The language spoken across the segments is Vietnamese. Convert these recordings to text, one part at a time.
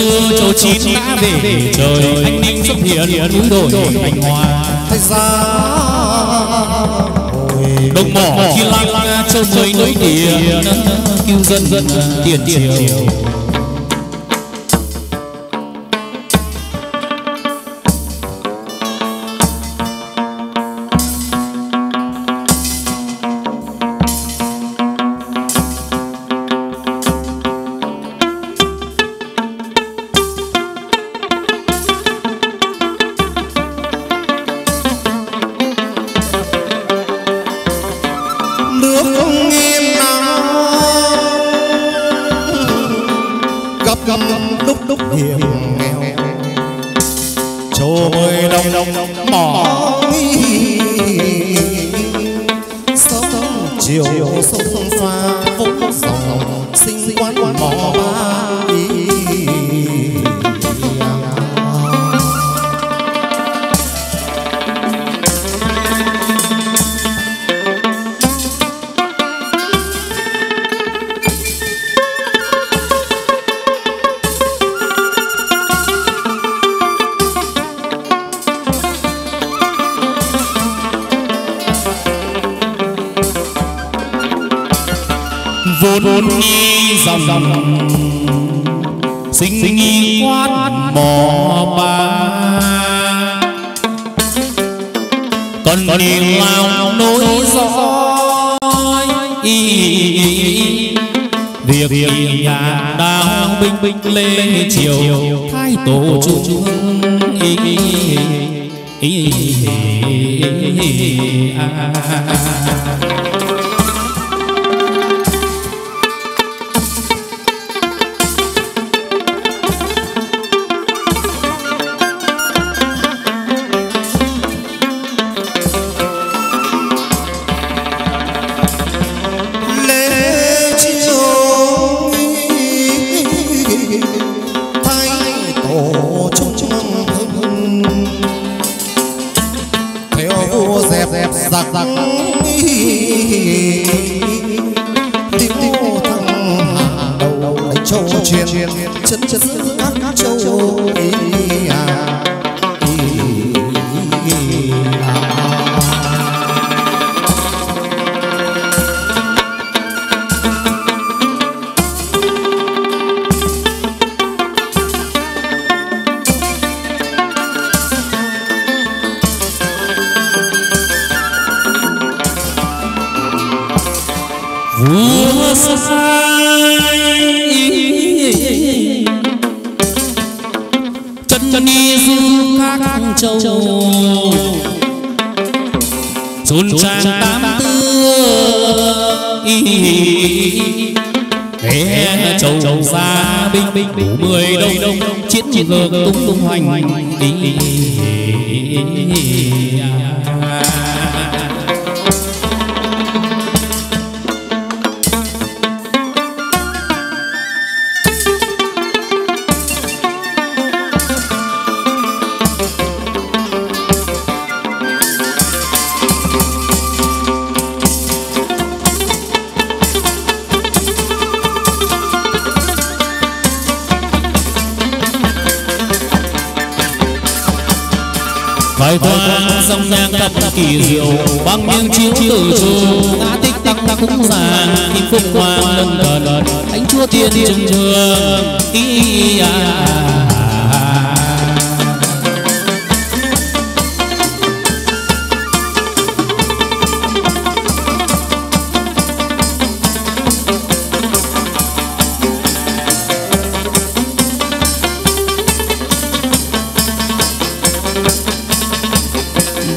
sư châu chín đã để trời anh ninh xuất hiện núi đổi thành hoa. Thay ra đồng mỏ thiên lang châu mới nối địa cứu dân dân tiền tiền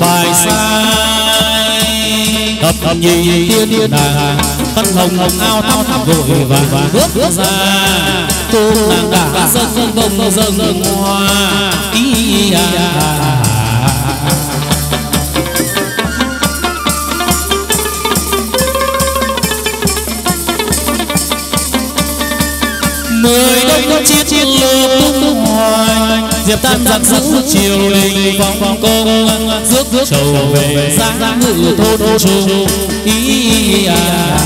bài sai. Tập thầm nhị tiên đàng phân hồng hồng ao thao thao vội vàng. bước ra. tu nàng đã dân dân bông dâng hoa. Ý à. à. mười đông chiếc chia lơ tung hoành diệp tam giặc giữ triều đình vòng công rước trầu về sáng sáng ngự thôn trung ý à.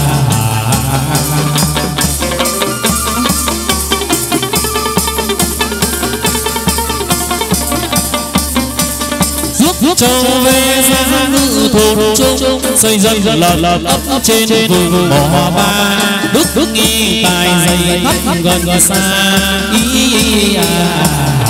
Châu về sáng sáng ngự thôn trung xây dân lợn lợn ấp trên trên vùng mỏ ba. Đức đức y tài dày khắp gần xa. Ý à.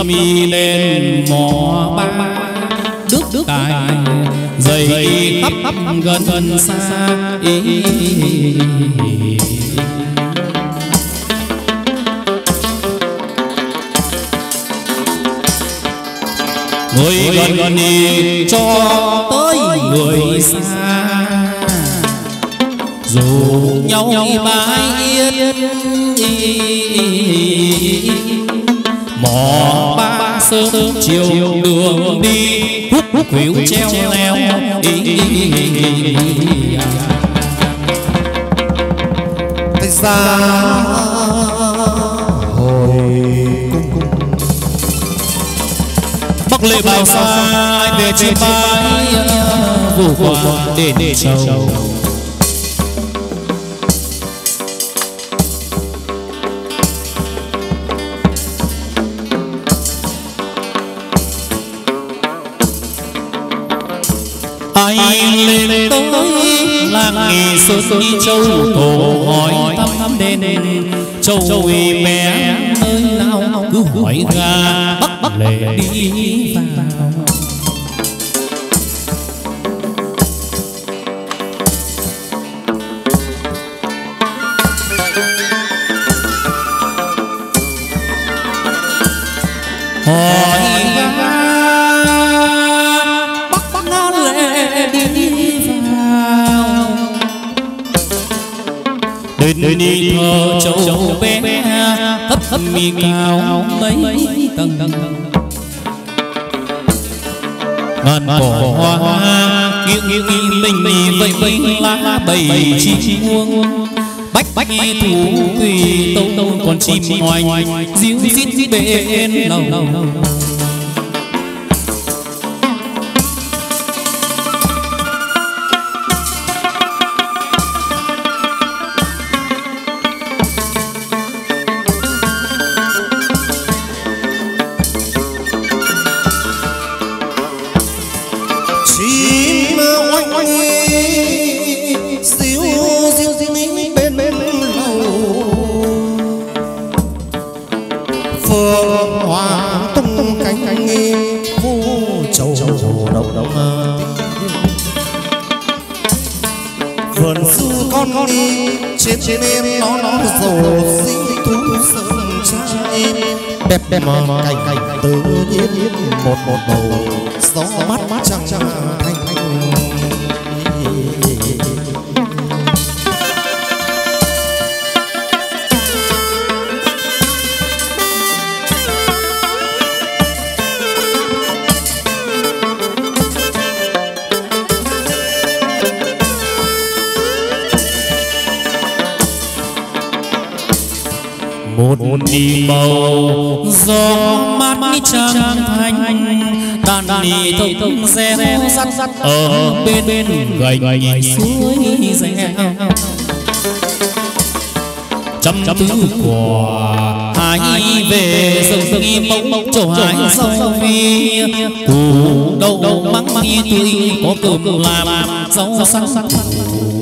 Mi về mái vụ quả để để trầu ai lên tới làng nghề sơn đi châu tổ hỏi thăm đền châu bé nơi nào cứ hỏi ra bắt lệ đi bách thú tùy tông còn chim ngoài díu dít bên lầu mà cảnh cảnh tự nhiên một một bầu gió mát mát trăng trăng. Thanh một đi màu gió mát trăng thanh. Đàn đi thông reo rắt rắt ở bên bên gành suối reo chăm chăm tứ quả hãy về rừng nghi mông chỗ hải sâu phi củ đậu mắng nghi tươi có cơm làm rau xanh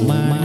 mà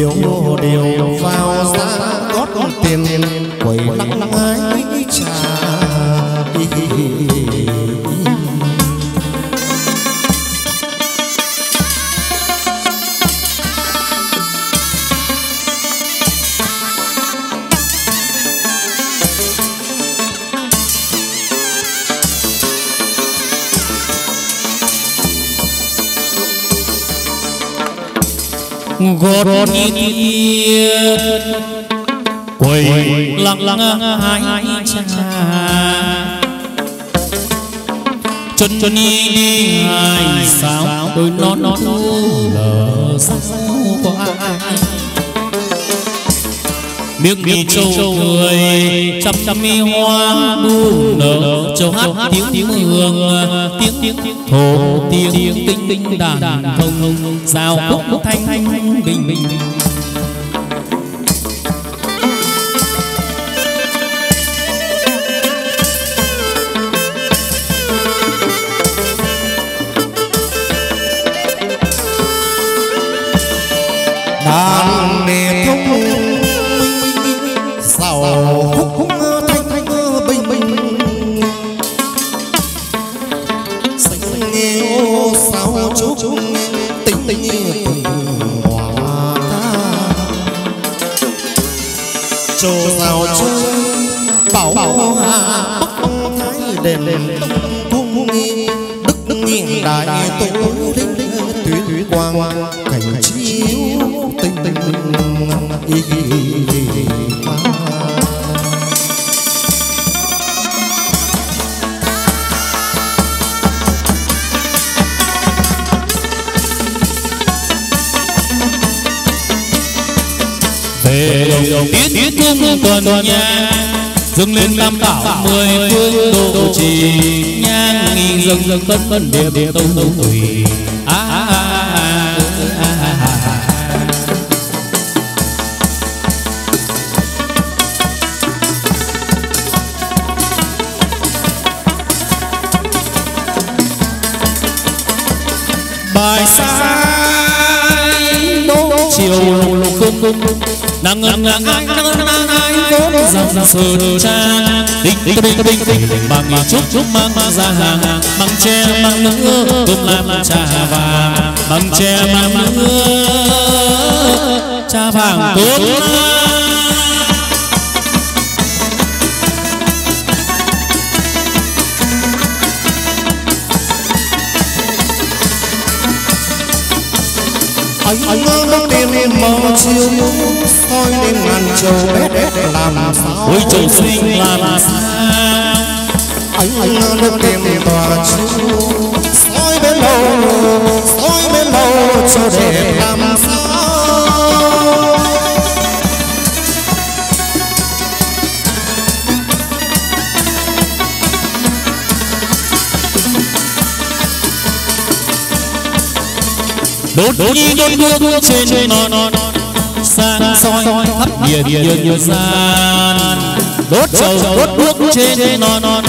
điều điều vào ra gót tiền quầy lăng ái trà gót nghiêng quầy lặng lặng hai chân chân đi hai sao đôi non non lờ sao qua miếng mì trâu cười chăm chăm mi hoa bu nở châu hát tiếng tiếng hương tiếng tiếng thổ tiếng tinh tinh đàn thông. giao khúc thanh thanh bình. bình tổ linh tuyết quang cảnh chiếu tình. Ý về đồng tiết thương tuần nhà dâng lên tam đảo mười phương độ trì nhang nghi dâng dâng tân tân địa địa tông tông tùy. A a a a a bài sai đỗ chiều lục cung cung nàng ngân nàng ai nàng rằng sơn trang đinh đinh đinh đinh đinh bằng chúc chúc mang mang ra hàng bằng tre mang nước cùng làm trà vàng bằng tre mang nước trà vàng tốt anh ngơ tiền mơ chiều soi lên ngàn châu bé làm sao ôi châu sinh làm sao? Anh ngơ tiền tòa chiều soi bên lâu soi bên lâu cho đẹp. làm sao đốt nhi đốt nước trên non non. sang soi thắp điện điện điện gian đốt trầu đốt nước trên non. non.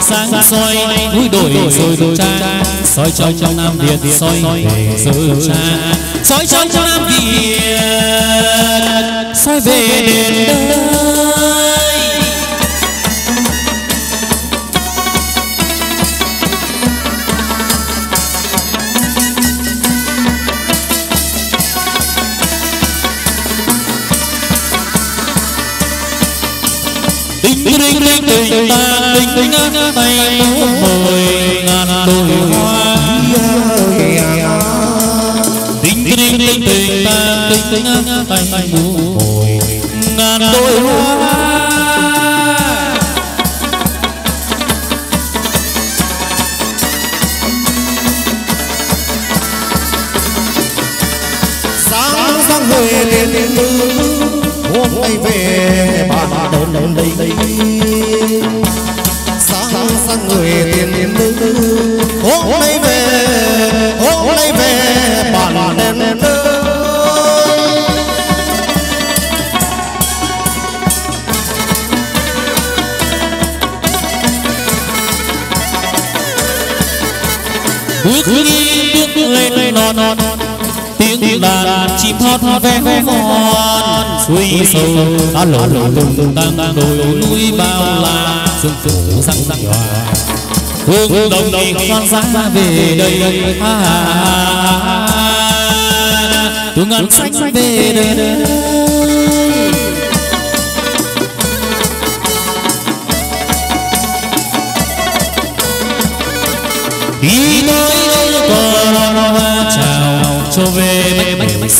Sang soi núi đồi rồi đồi trang soi trong trong nam việt soi về sự trang soi trong trong nam việt soi về đền đời Tình tình tình tình ta tình tình tay mười ngàn đôi hoa Tình tình tình tình ta tình tình tay mười ngàn đôi hoa đàn chim hót ve ngon suy sâu đã lộ lộ lùng tăng đồi núi bao la sương phủ răng răng hòa hương đồng đồng con ra về đây à, tương ngân xanh về đây đi tới con chào cho về bánh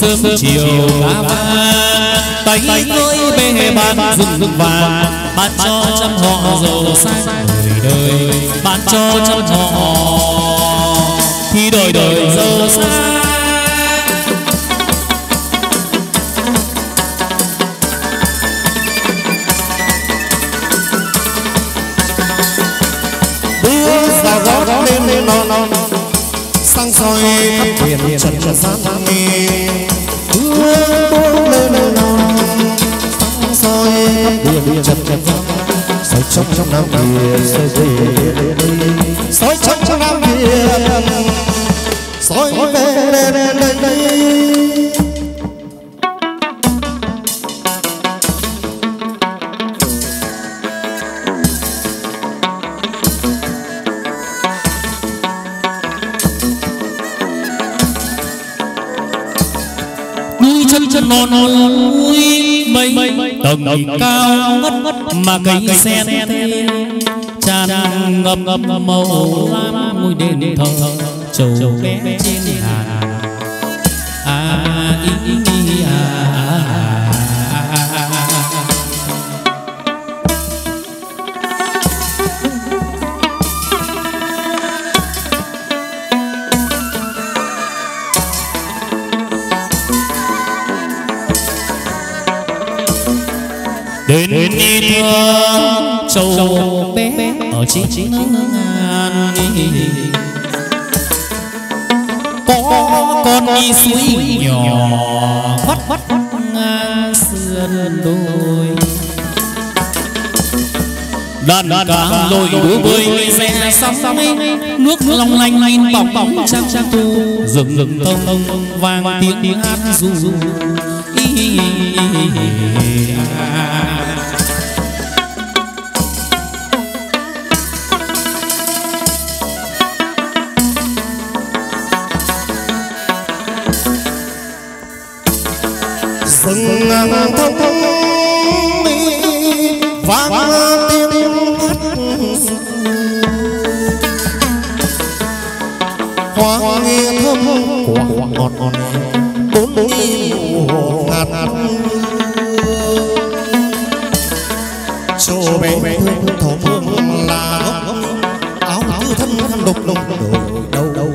sớm chiều lá vàng tay với bê bàn rừng rừng vàng ban cho trăm họ giàu sang đời đời ban cho trăm họ thì đời đời giàu sang sang soi khắp biển trần gian khắp biển trần soi trong trong nam việt soi về. Soi trong trong nam việt soi về lên đây. Núi chân chân non núi mây tầng cao ngất ngất mà cây sen tràn ngập ngập màu lam mùi đền thờ trầu bé trên hà. à ý ý đi thương châu bé ở trên ngàn có con đi suối nhỏ vắt vắt ngang sườn đồi. Đàn cá lội đuối bơi xe sóng nước long lanh lanh bỏng bỏng trang trang tu. rừng rừng tông tông vang tiếng tiếng hát ru ru thân thân đục đục đầu đầu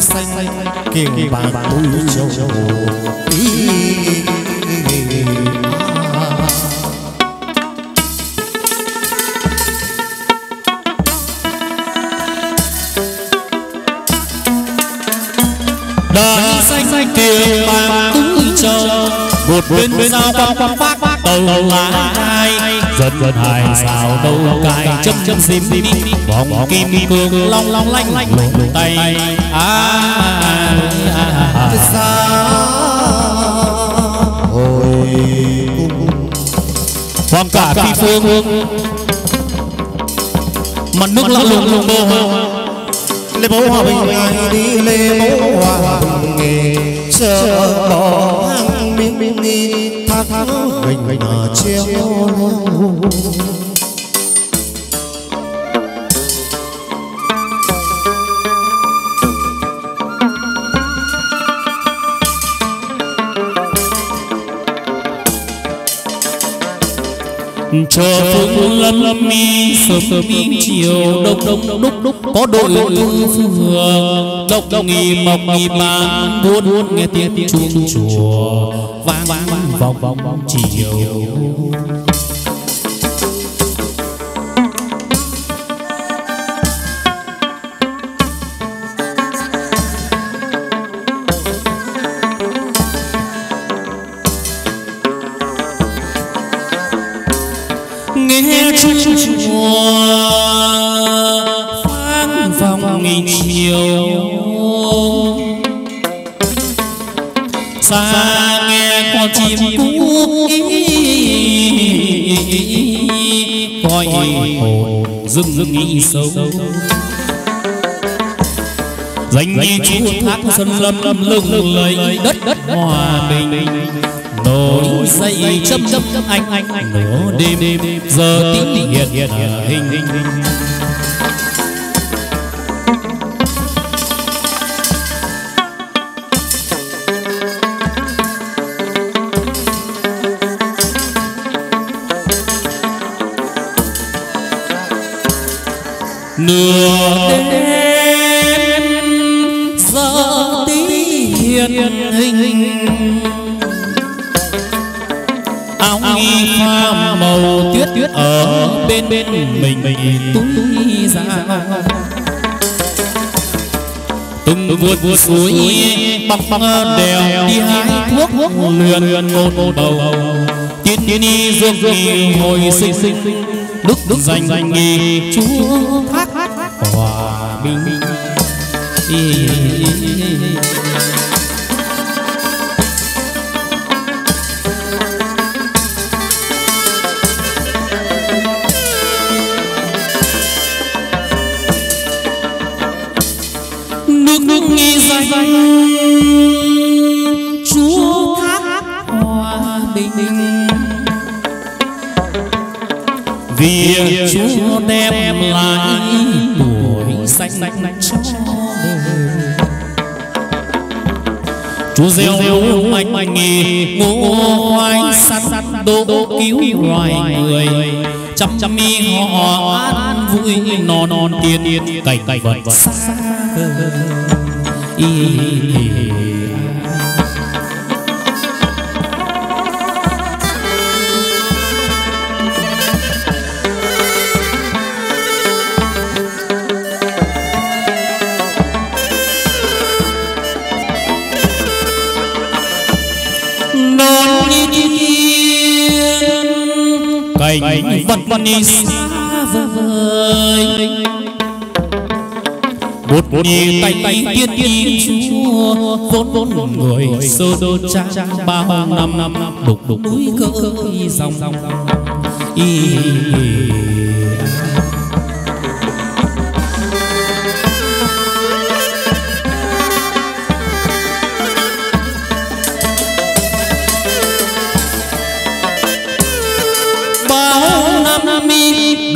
xanh kiềng bà túi châu đời xanh tiền bạc túi châu một bên sao băng băng phát tàu lá dần hai sao đâu cài chấm chấm xìm xìm vòng kim cương long long lanh lùng tay. à, à, à, xa hồi hoàng cả phi phương. Mặt nước lóng lùng lùng bô lê bố hòa bình đi lê bố hòa bình nghề. chờ bỏ hàng mình đi thác mình mà treo leo chờ phương lâm lâm mi sớm mi chiều đông đông đúc đúc có đội ưu phương động nghỉ mọc nghỉ bàn buôn buôn nghe tiếng chuông. chùa vang vang vòng vòng chiều sân lâm lưng lời đất đất hòa bình. nổi dậy chấm chấm anh anh anh. nửa đêm đêm giờ tiếng hiện hiện hình. hình. Nửa áo nghi pha màu tuyết tuyết ở bên bên mình mình túi ra. Từng vượt vượt suối băng băng đèo đi hái thuốc luyện luyện một bầu. tiên tiên đi dương dương hồi sinh. sinh. Đức đức danh danh nghi chúa thác hòa bình xanh cho đời. Chúa gieo anh nghỉ ngô hoài sắt sắt đô cứu loài người. Chăm chăm mi họ an vui non non tiền tiền cày cày vật xa vật vật đi xa vời một nhì tay tay tiên tiên chúa vốn vốn người sơ đô cha bao năm. năm. Đục đục núi cơ dòng. Y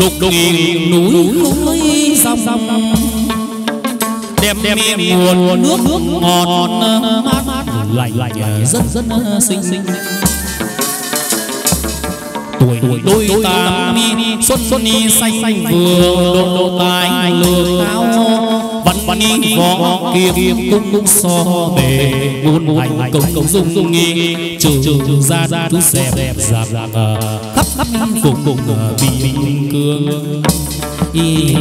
đục đục núi núi dòng. đem đem nguồn nước nước ngọt mát lạnh lạnh rất rất xinh xinh tuổi đôi ta mi xuân xuân ni xanh xanh vừa độ độ tài lừa cao văn ni võ kiếm cung so bề. Muôn hành công công dung dung nghi trừ trừ ra ra thứ dẹp dẹp dạp dạp thấp thấp cùng cùng vì bình cương. Y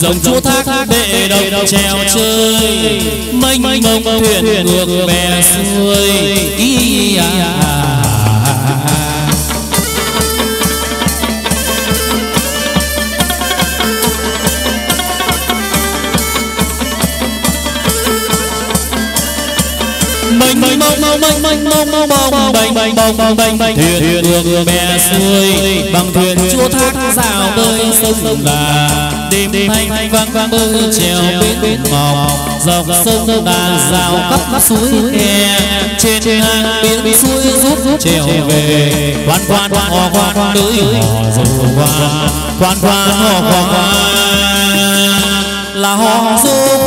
dòng rồng chúa thác đệ đồng trèo chơi. Mênh mông thuyền ngược bè xuôi ý à. Mênh mênh mông mông mênh mênh mông mông mông bềnh bềnh bông bông thuyền đường bè xuôi bằng thuyền chúa thác rào bơi sông là đêm thanh vang vang bơi trèo bên bên mọc dọc sông đà rào khắp suối khe trên hàng biển suối rút rút trèo về quan quan hò quan quan hò dù quan quan quan hò quan là hò dù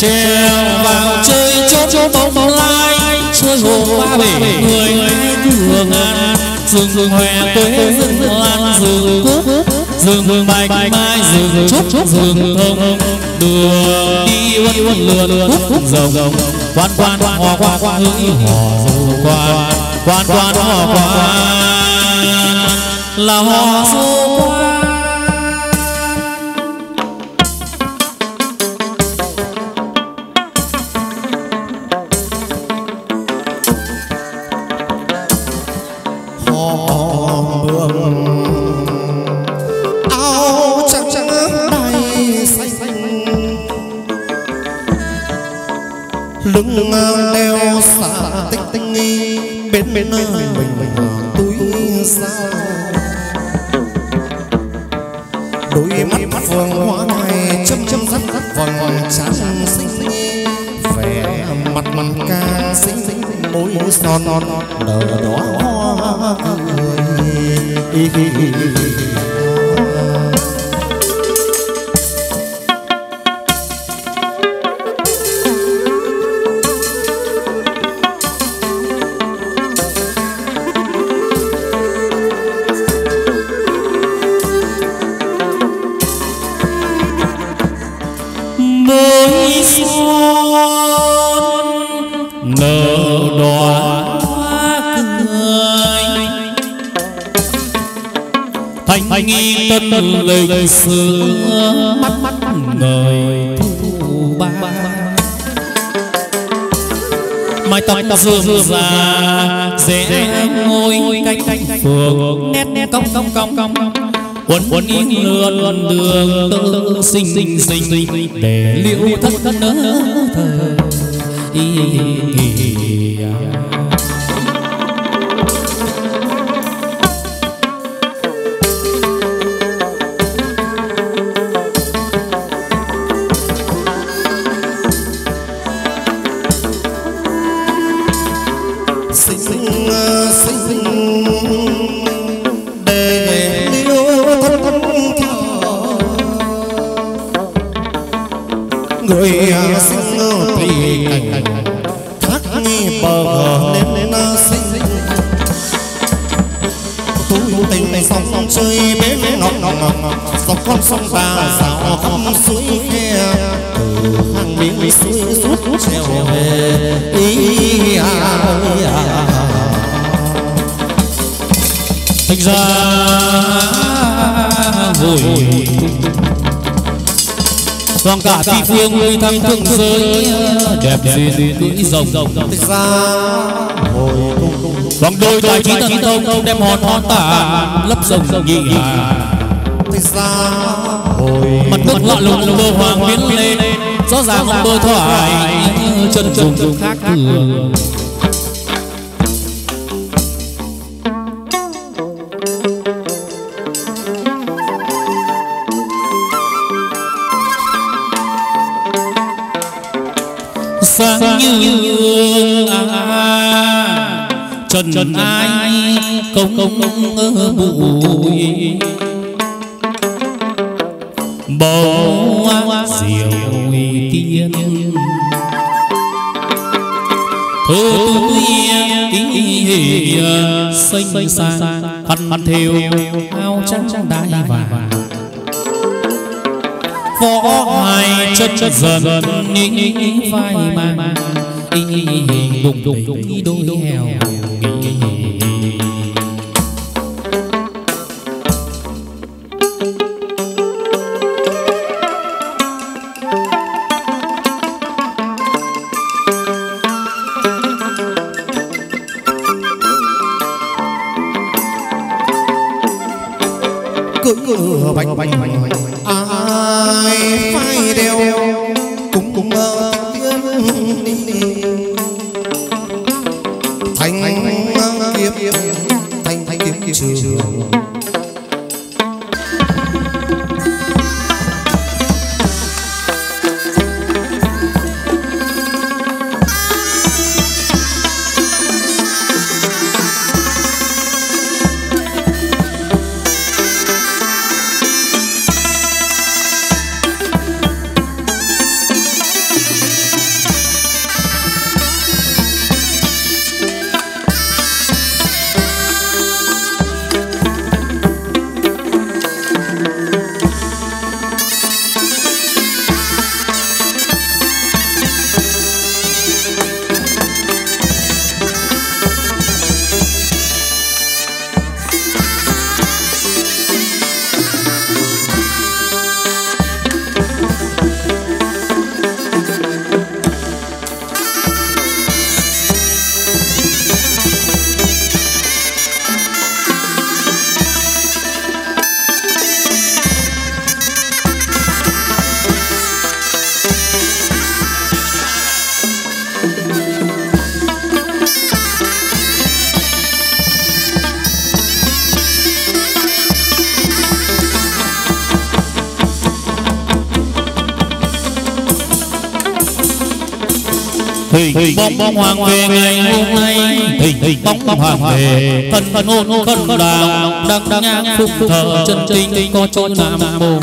trèo vào chơi chốt chốt bóng lai chơi hồ ba bể người cửa ngàn. Rừng rừng hòe quế rừng lan rừng cúc rừng rừng bạch mai rừng trúc trúc rừng thông. Đường đi vân lừa hút rồng quan quan hò qua qua hữu hò quan quan quan hò qua là hò dù bên bên nơi mình mình túi sao đôi mắt mắt phường hoa này chấm chấm rắt rắt vòng chán xinh xinh. vẻ mặt mặt càng xinh xinh môi son non nở đóa hoa. Cười lịch sử mắt mắt người thu ba. Mái tóc dương già rẽ ngôi cánh cánh phường nét nét cong cong cong cong. quấn quấn yên lượn đường tự sinh sinh sinh để liễu thất thất nỡ thờ thị phương người thăng thượng giới. đẹp duyên cưỡi rồng ra hồi vòng đôi tài trí trí thông đem hòn hòn tả lấp sông nhị hà. Mặt nước lạ lùng bơ hoàng biến lên rõ ràng bơ thoải chân dùng khác thường sáng như à, trần trần ai công công bụi. Bầu diệu tiên. Thơ tuy xanh sang khăn thêu áo trắng đai vàng võ hai chân dần nghĩ vai mang đùng đùng đùng đôi heo bóng bóng hoàng về ngày hôm nay. Hình bóng hoàng về. thân thân ngôn thân đạo đăng nhang phụng thờ chân tinh có chỗ nam mô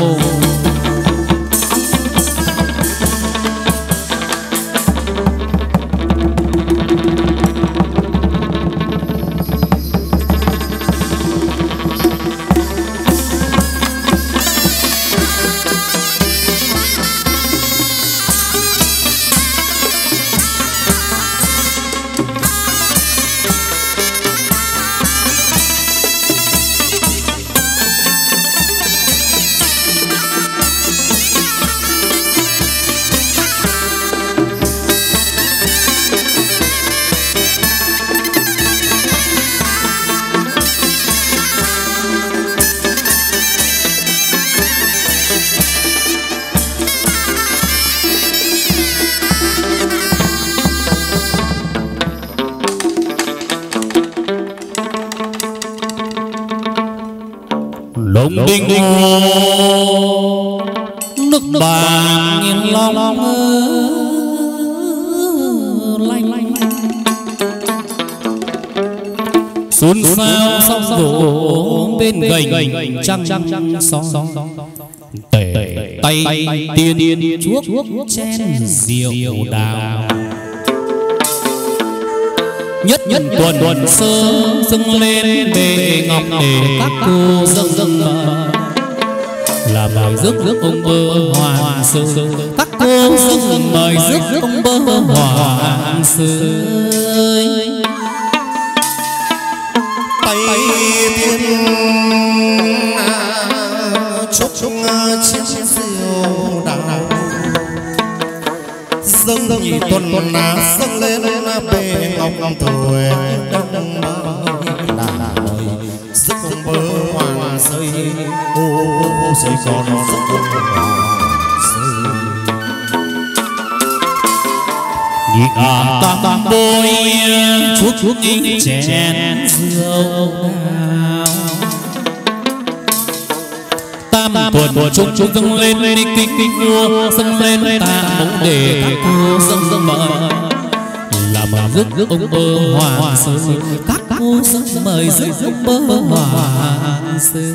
trăng trăng sóng tể tay tiên chuốc chen rượu đào nhất nhất tuần tuần sơ dâng lên bề ngọc để các cô dâng dâng là mời rước rước ông bơ hoàng sư. Các cô dâng mời rước ông bơ hoàng sư tuần tuần dâng lên bề ngọc ngọc tuổi đông đà đời sức không bơ hoàng xây ô ô xây còn sức không hoàng xây nhị cả tam bôi, chút chuốc chén rượu tuần chúng chúng dâng lên đi kinh kinh vua dâng lên ta mẫu để các cô dâng dâng mời. Làm rước rước ông bơ hoàng sư, các cô dâng mời, rước ông bơ hoàng sư.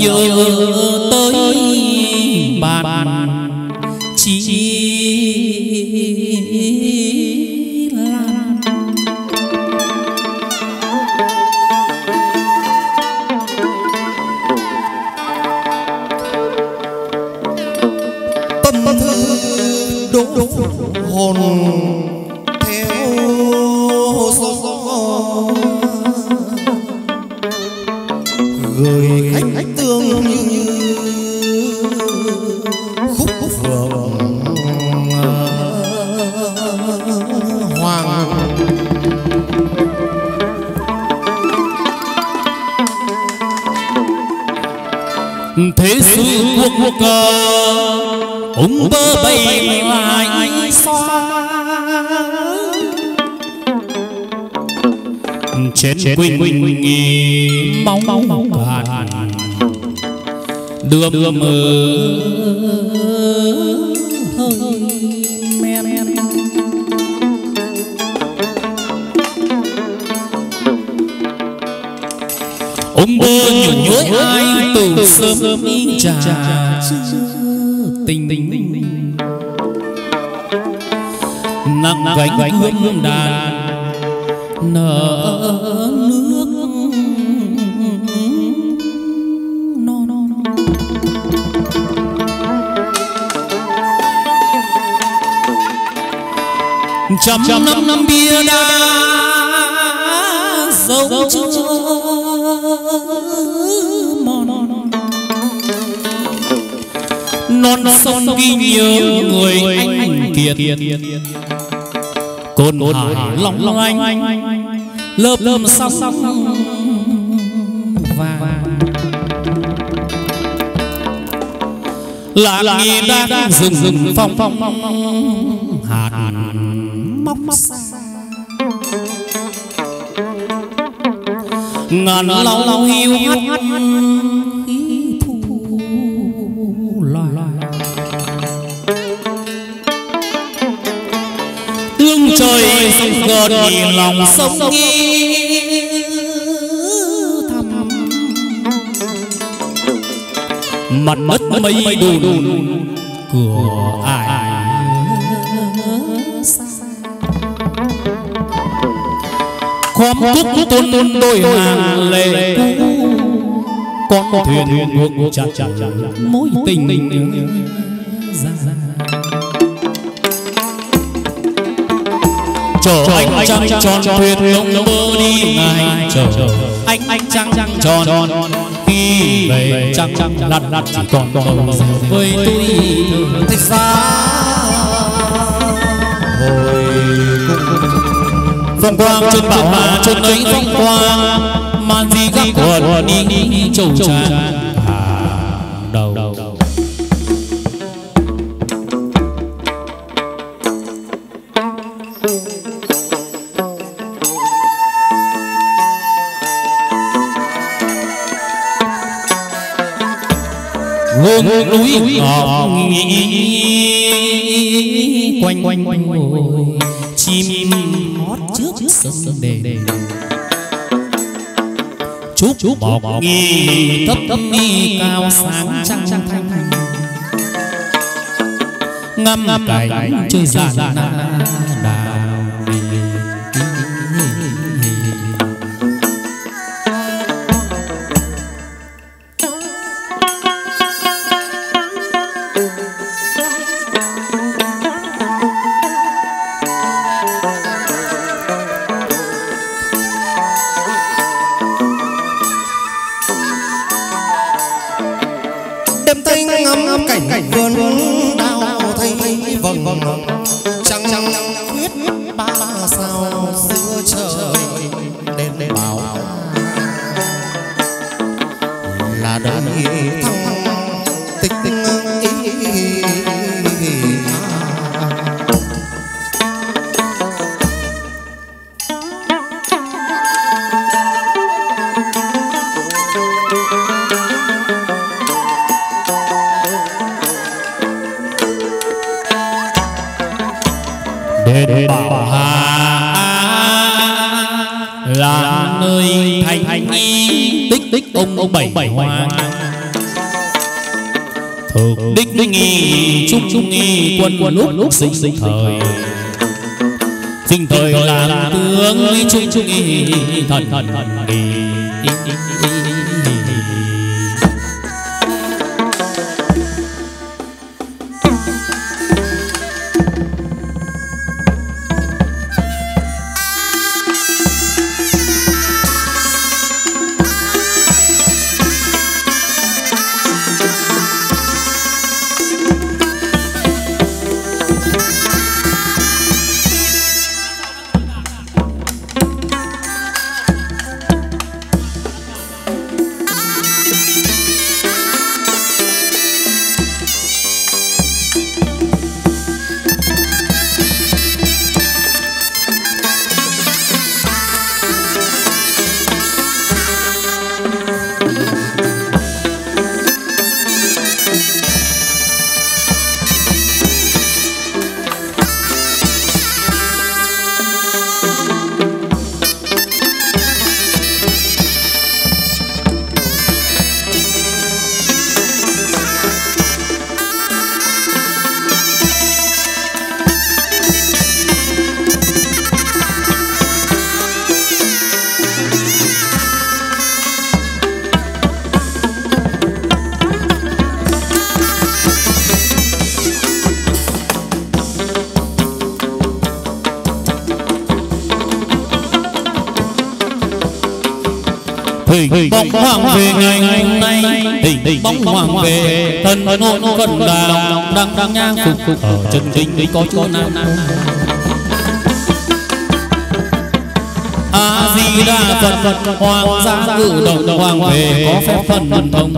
Nhớ đưa mơ. Hơi men ông bơ nhớ nhớ ai từ sớm đi trà tình tình nặng gánh gánh hương đàn nở trăm năm năm bia đá dấu chưa mòn. Non sông ghi nhớ người anh kiệt. Cồn hải long long anh. lớp lớp sóng vàng. Là nghi đang rừng rừng phong phong hạt ngàn lau hiu hắt khí thu loài. Tương trời sông gần lòng sông nghi thầm mặt đất mây đùn của ai khóm tôn tôn đôi hàng lệ cũ. con thuyền ngược chặt chặt mối tình ra. Chờ anh trăng tròn thuyền lông bơ đi ngày chờ anh anh trăng tròn khi về trăng trăng lăn lăn chỉ còn bầu với tôi thích xa. Hồi phong quang trên bảo hà trên ấy phong quang. Màn gì các quần đi trầu trà đầu. Hương núi ngọc quanh quanh quanh ngồi. chim hót trước sông đề chúc chúc bọc nghi thấp thấp nghi cao sáng trăng trăng thanh ngâm ngâm cảnh chơi giàn đào sinh thời. sinh thời làm tướng trung nghi thần. thần. Thần đang đang nhang phục phục ở chân kinh có chúa nam a di đà phật phật hoàng gia cử động hoàng về có phép phần thần thông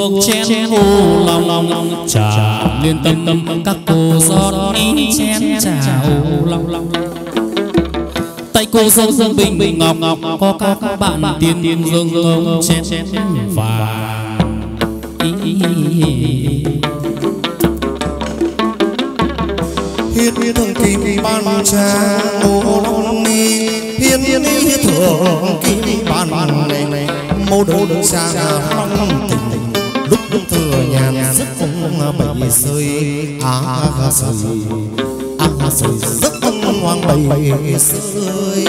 phong chuộc chén ô lòng lòng trà, liên tâm tâm các cô rót chén trà ô lòng. Lòng tay cô dâng dâng bình bình ngọc ngọc có các bạn tiên tiên dâng dâng chén chén và hiên hiên thường kim ban cha ô long ni hiên hiên thường kim ban này mô đồ sang thừa nhàn giấc ông bảy sơi. Á sơi. Á sơi giấc ông hoàng bảy sơi.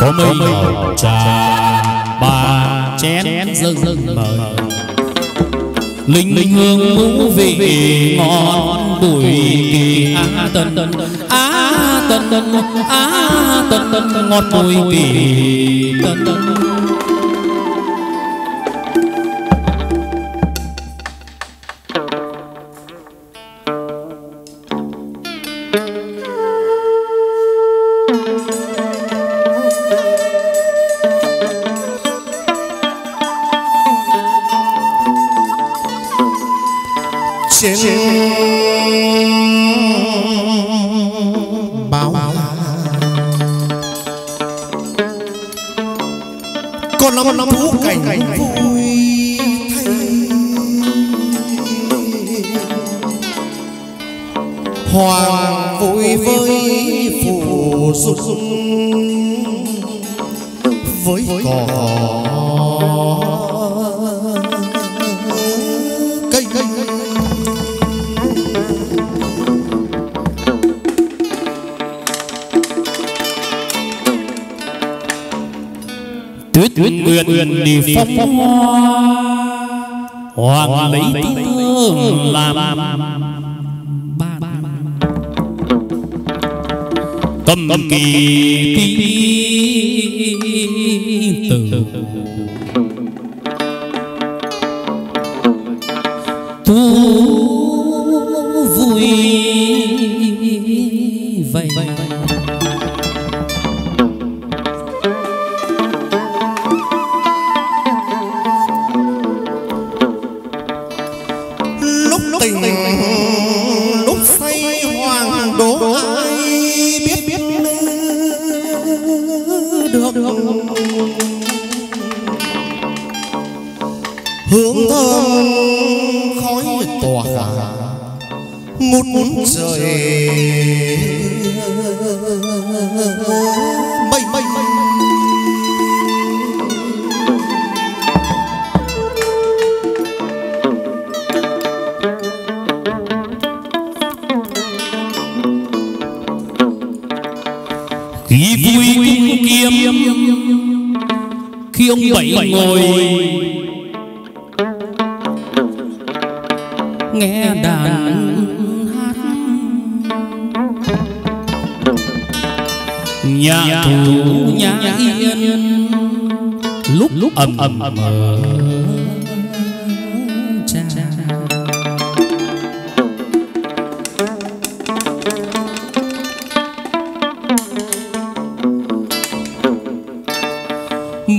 Có mấy hồng trà ba chén dâng mời. linh hương ngũ vị ngọt bùi kỳ tân tân tân tân á tân tân ngọt bùi kỳ tân tân nhà thủ nhà yên. Lúc lúc ầm ầm cha.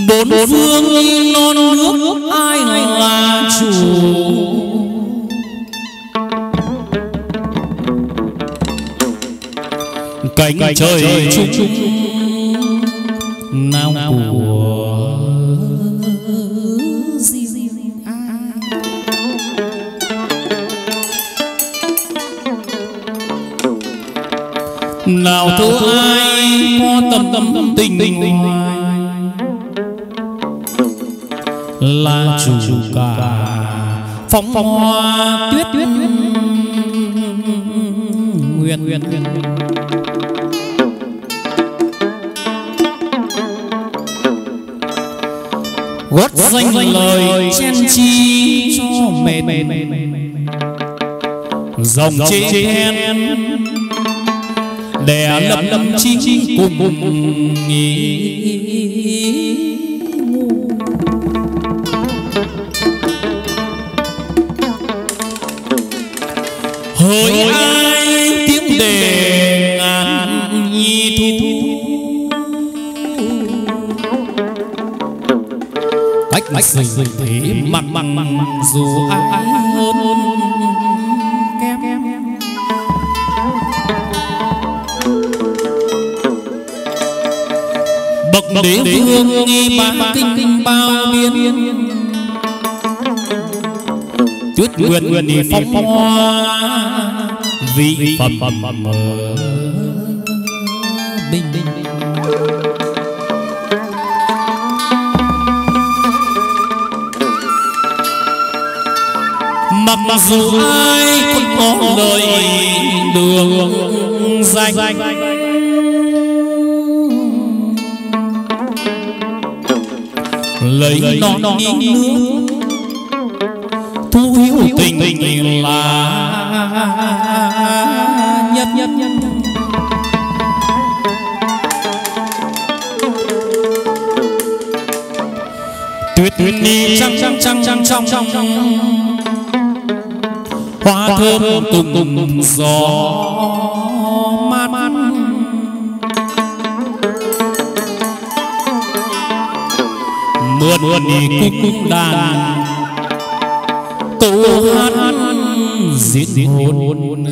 Bốn phương non nước ai là chủ cánh trời chung chung nào của nào thơ ai? Có tâm tâm tình tình hoài là chủ cả phong hoa tuyết tuyết nguyện nguyện nguyện danh lời chen chi cho mệt dòng trên đè lâm lâm chi cùng nghỉ sinh thế mặt mặt dù ai hơn kém. Bậc đế vương nghi ba kinh bao biên. tuyết nguyện đi phong hoa vị phẩm mờ. bình bình mặc dù ai cũng có lời đường danh lấy non nước thu hiếu tình là nhất nhất nhất tuyết tuyết đi trăng trăng trăng trăng trong trong hoa thơm cùng gió mát mượn mượn đi cung cung đàn. tô hát giết hồn.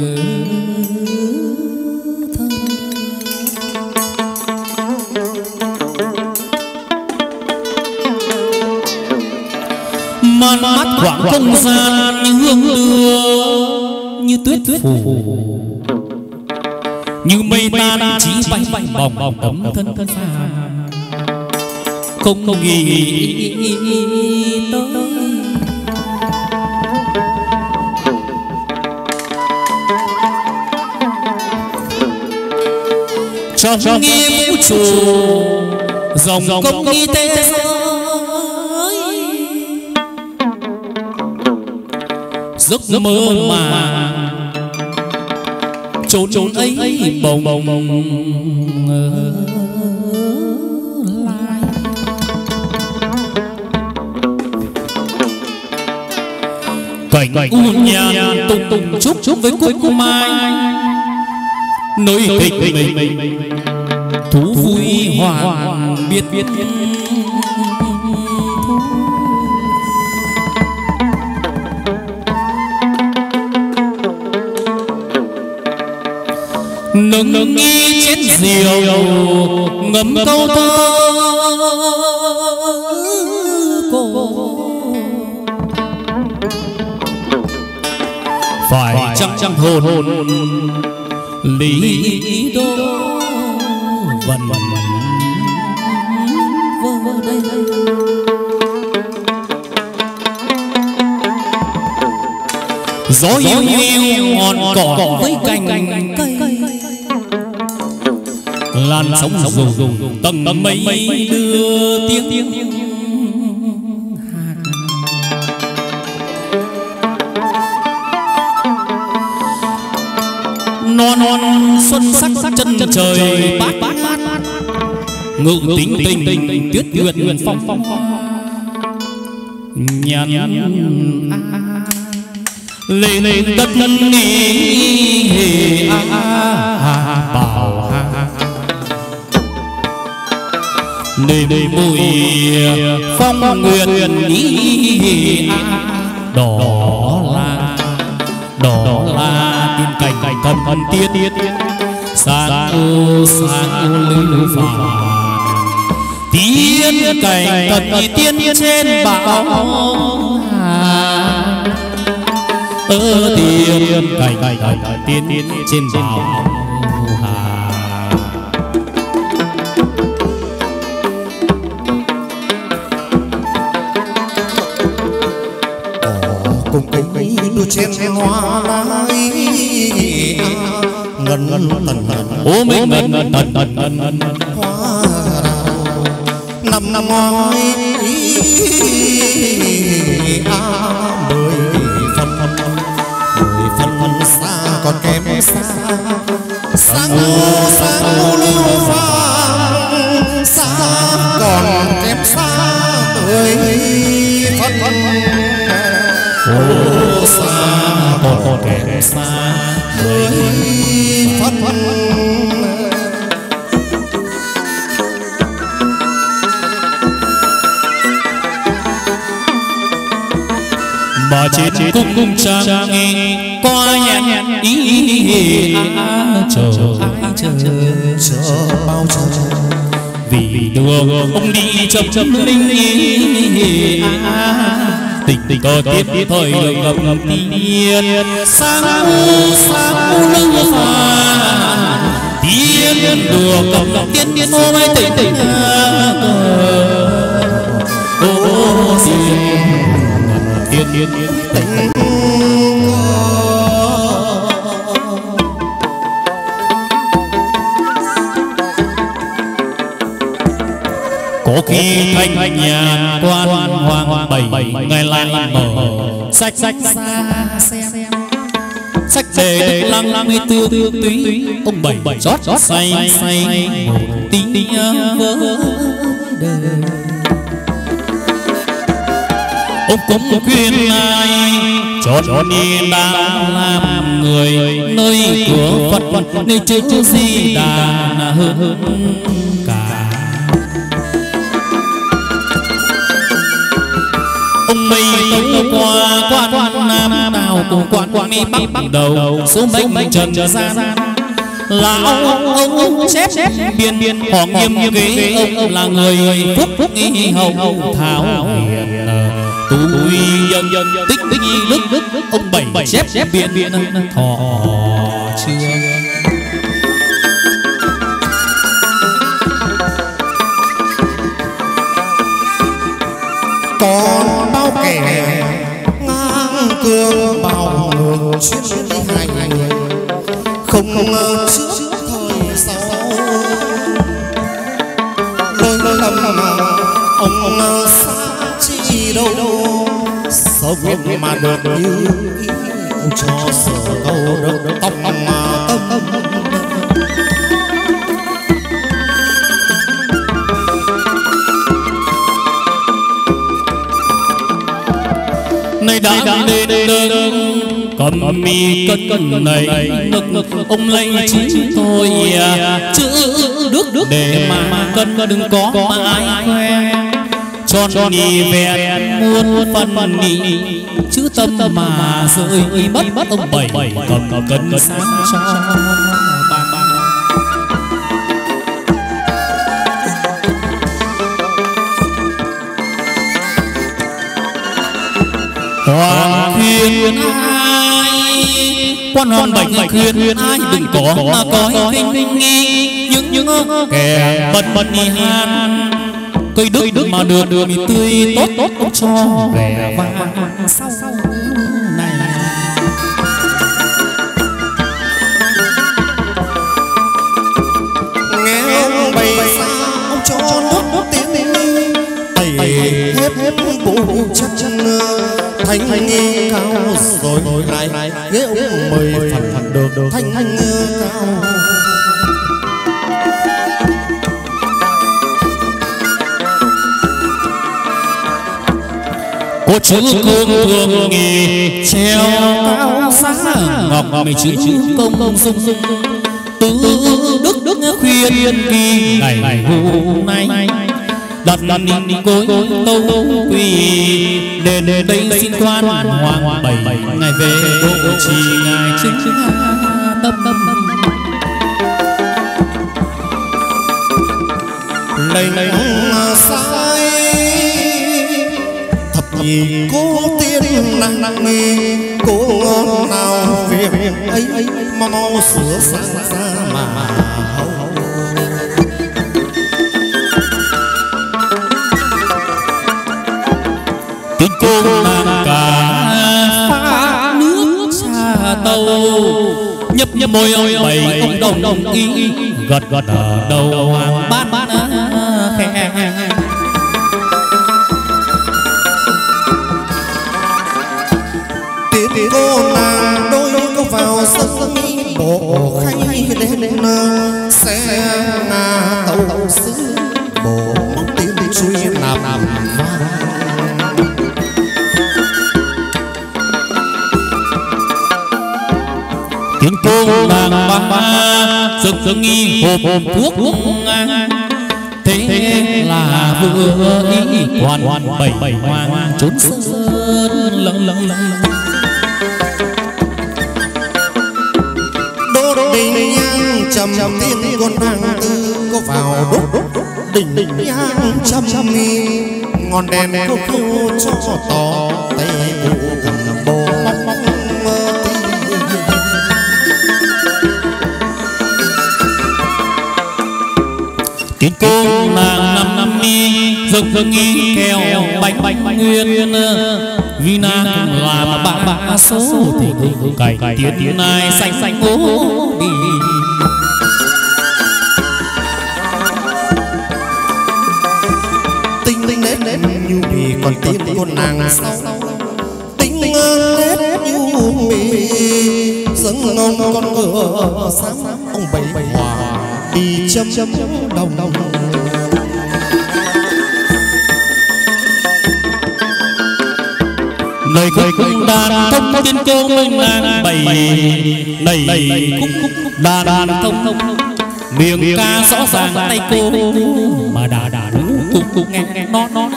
màn mắt khoảng không gian. hương đưa tuyết tuyết phủ như mây tan chỉ bay bay bồng bồng tấm thân thân xa. không không nghĩ tới. Trong nghĩa vũ trụ dòng công nghi tế giới. giấc mơ mà trốn trốn ấy bồng bồng cảnh u nhàn tung tung chúc chúc với cuối cung mai. nơi thịnh mình thú vui hòa biết biết nâng nâng nghi chén rượu ngầm câu thơ phải chăng chăng hồn hồn lý đô vần vần đây? Gió hiu hiu ngọn cỏ với cành làn sóng dù dù tầng mây đưa tiếng tiếng non non xuân sắc sắc chân chân trời bát bát bát ngự tính tình tình tuyết nguyệt nguyệt phong. phong. Nhàn lên lên đất ngân nghỉ bảo nơi nơi mùi phong nguyện ý đỏ là đỏ là tiên cảnh cảnh thần thần tiên tiên sáng ô sáng ô lưu phàm tiên cảnh thần tiên trên bão ơ tiên cảnh cảnh tiên trên bão hoa lai ngân ngân tần tần ô mình ngân ngân tần tần tần tần hoa năm năm ngoái a mười phân mười phần xa còn kém xa sang ô sang ô lưu vàng kém xa mười phân mà trên cung cung trang nghi qua nhàn ý chờ ai chờ chờ bao chờ? Vì đường ông đi chậm chậm linh ý tình tình có tiếp thời ngập ngập tiên sang u lưng phàn tiên đường cầm cầm tiên tiên ô mai tình tình ô xin tiên tiên tiên có khi thanh nhàn quan hoàng bảy ngày lại mở. sách sách xa xem. Sách để lăng lăng tư tư túy. Ông bảy chót say say một tí vỡ đời. ông cũng khuyên ai cho niên đang làm người nơi của phật. Nơi chưa gì đà hơn cả quan quan nào cùng quan quan mi bắt bắc đầu số mệnh trần gian. là ông ông ông ông chép biên biên họ nghiêm nghiêm ghế ông là người phúc phúc nghi hậu thảo hiền tu dần dần tích tích đức đức ông bảy chép chép biên biên. thọ chưa? Còn bao kẻ cương bao ngược chuyên đi hành. Không ngờ trước thời sau lôi lầm ông xa chi đâu sao biết mà được như cho sở câu đâu tóc mà. Này đã đến đơn cầm mi cân cân này ngực ngực ông lấy chính tôi à. Chữ đức đức để mà cân đừng có mà ai khoe. tròn nhì vẹn muôn phân nhì chữ tâm mà rơi mất mất ông bảy. cầm cân sáng cho khuyên ai quan hoàn bệnh khuyên ai đừng có mà coi khinh nghi những những kẻ bật bật nhì han cây đức đức mà được được tươi tốt tốt tốt cho vẻ vang sau nghe cho nước tiếng tẩy hết hết bụi chất chân thanh cao rồi lại ghế ông mời phần phần được được thanh cao. Có chữ cương thường nghỉ treo cao sáng ngọc mày chữ chữ công công sung sung tứ đức đức khuyên kỳ ngày hôm nay đặt đặt đi cối câu quỳ. Để để đây xin quan hoàng bảy ngày về độ trì ngài chính tâm. Tâm lệnh sai. Thập nhị cố tiên năng năng nghi. Cố ngon nào việc ấy ấy mau sửa sang ra mà. Cô nàng cả pha nước xa tàu. nhấp nhấp môi ông bảy ông đồng đồng ý. gật gật ở đầu hoàng bát. bát khe tiến cô nàng đôi có vào sân bộ khay đến xe nga tàu sứ bộ tiếng truy nạp cô nàng ba rực nghi hộp hộp thuốc ngang. Thế là vừa ý hoàn hoàn bảy bảy hoàng trốn sơn lâng lâng lâng đốt đỉnh nhang trầm tiên con nàng tư có vào đốt đỉnh nhang trầm nghi ngọn đèn câu câu cho tỏ tiếng cô nàng năm năm mi rực rực nghi kèo bánh bánh nguyên vì nàng là ba ba số thì cũng cày tiến này xanh xanh ố đi. Tinh tinh nết nết nhu mì còn tim con nàng sau tinh nết nhu mì dâng ngon con ngựa sáng châm đồng đồng lời cười cũng đàn thông tiên cô mình nàng bảy nầy khúc khúc đàn đàn thông thông miệng ca rõ ràng tay cô mà đà đà nú cục cục nghe nó nó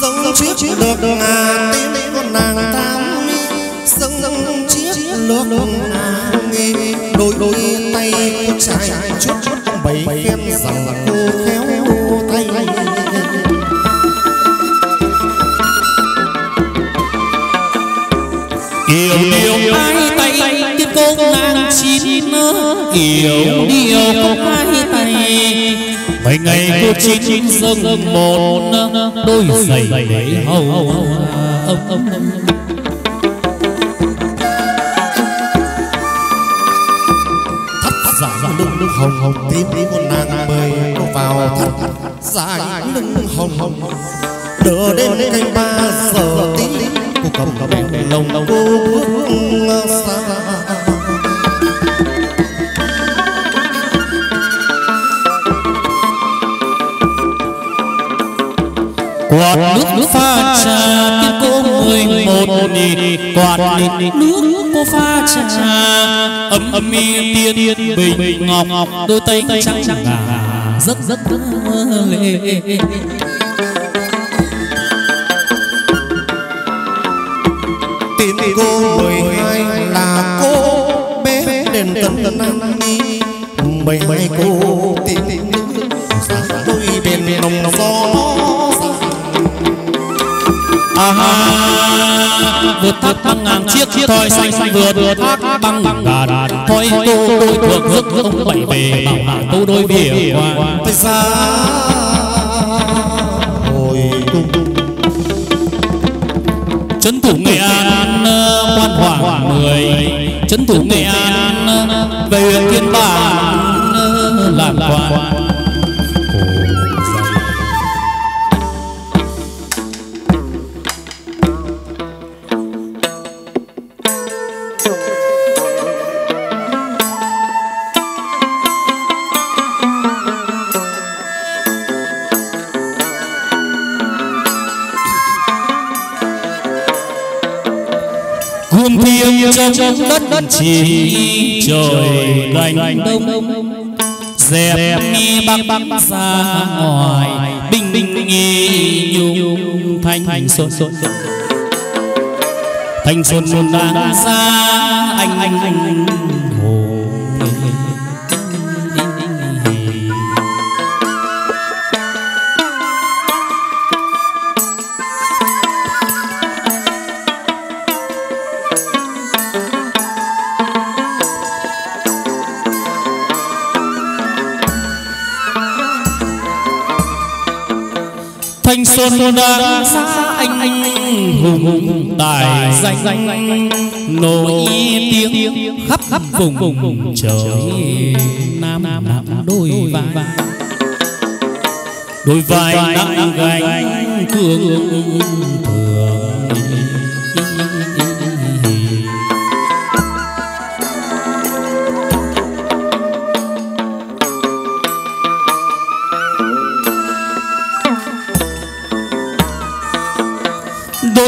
dâng chiếc được ngà tên con nàng nước ngà nghi đôi đôi tay con trai chút chút, bảy em rằng cô khéo tay. Yêu điều hai tay tiên cô nàng chín yêu điều không hai tay. Mấy ngày cô chín chín dâng một đôi giày để hầu ông ông hồng hồng tím một nàng bơi vào thắt dài lưng hồng. Hồng đỡ đến canh ba giờ tí. cô cầm đèn lồng cô bước xa. Quạt nước nước pha trà tiếng cô mười một quạt nước cô pha trà ấm ấm mi tiên bình ngọc. Đôi tay trắng ngà rất rất lệ. Tìm cô mười hai là cô bé đền tân tân năng đi mười hai cô tìm đôi đèn nồng gió. À ha vượt thác băng ngàn chiếc thoi xanh vượt thác băng ngàn thoi tô đôi thượng rước ông bảy về bảo hạ tô đôi qua. tay xa hồi trấn thủ nghệ an quan hoàng mười. Trấn thủ nghệ an về kiên bản làm quan chi trời lạnh đông dẹp nghi băng băng ra ngoài, bình bình nghi nhung thanh xuân. Xuân thanh xuân xuân đang xa anh anh anh đang xa anh anh hùng tài danh danh nổi tiếng khắp khắp vùng vùng trời nam nam đôi vai. Đôi vai nặng gánh cương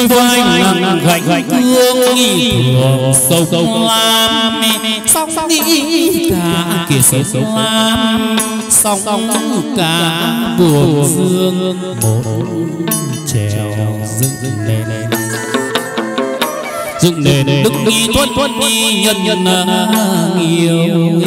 đôi vai nặng gánh cương nghi thường sâu sâu lam sóng đi cả kia sâu lam sóng cả buồn dương một trèo dựng lên dựng nền đức nghi tuân tuân nghi nhân nhân yêu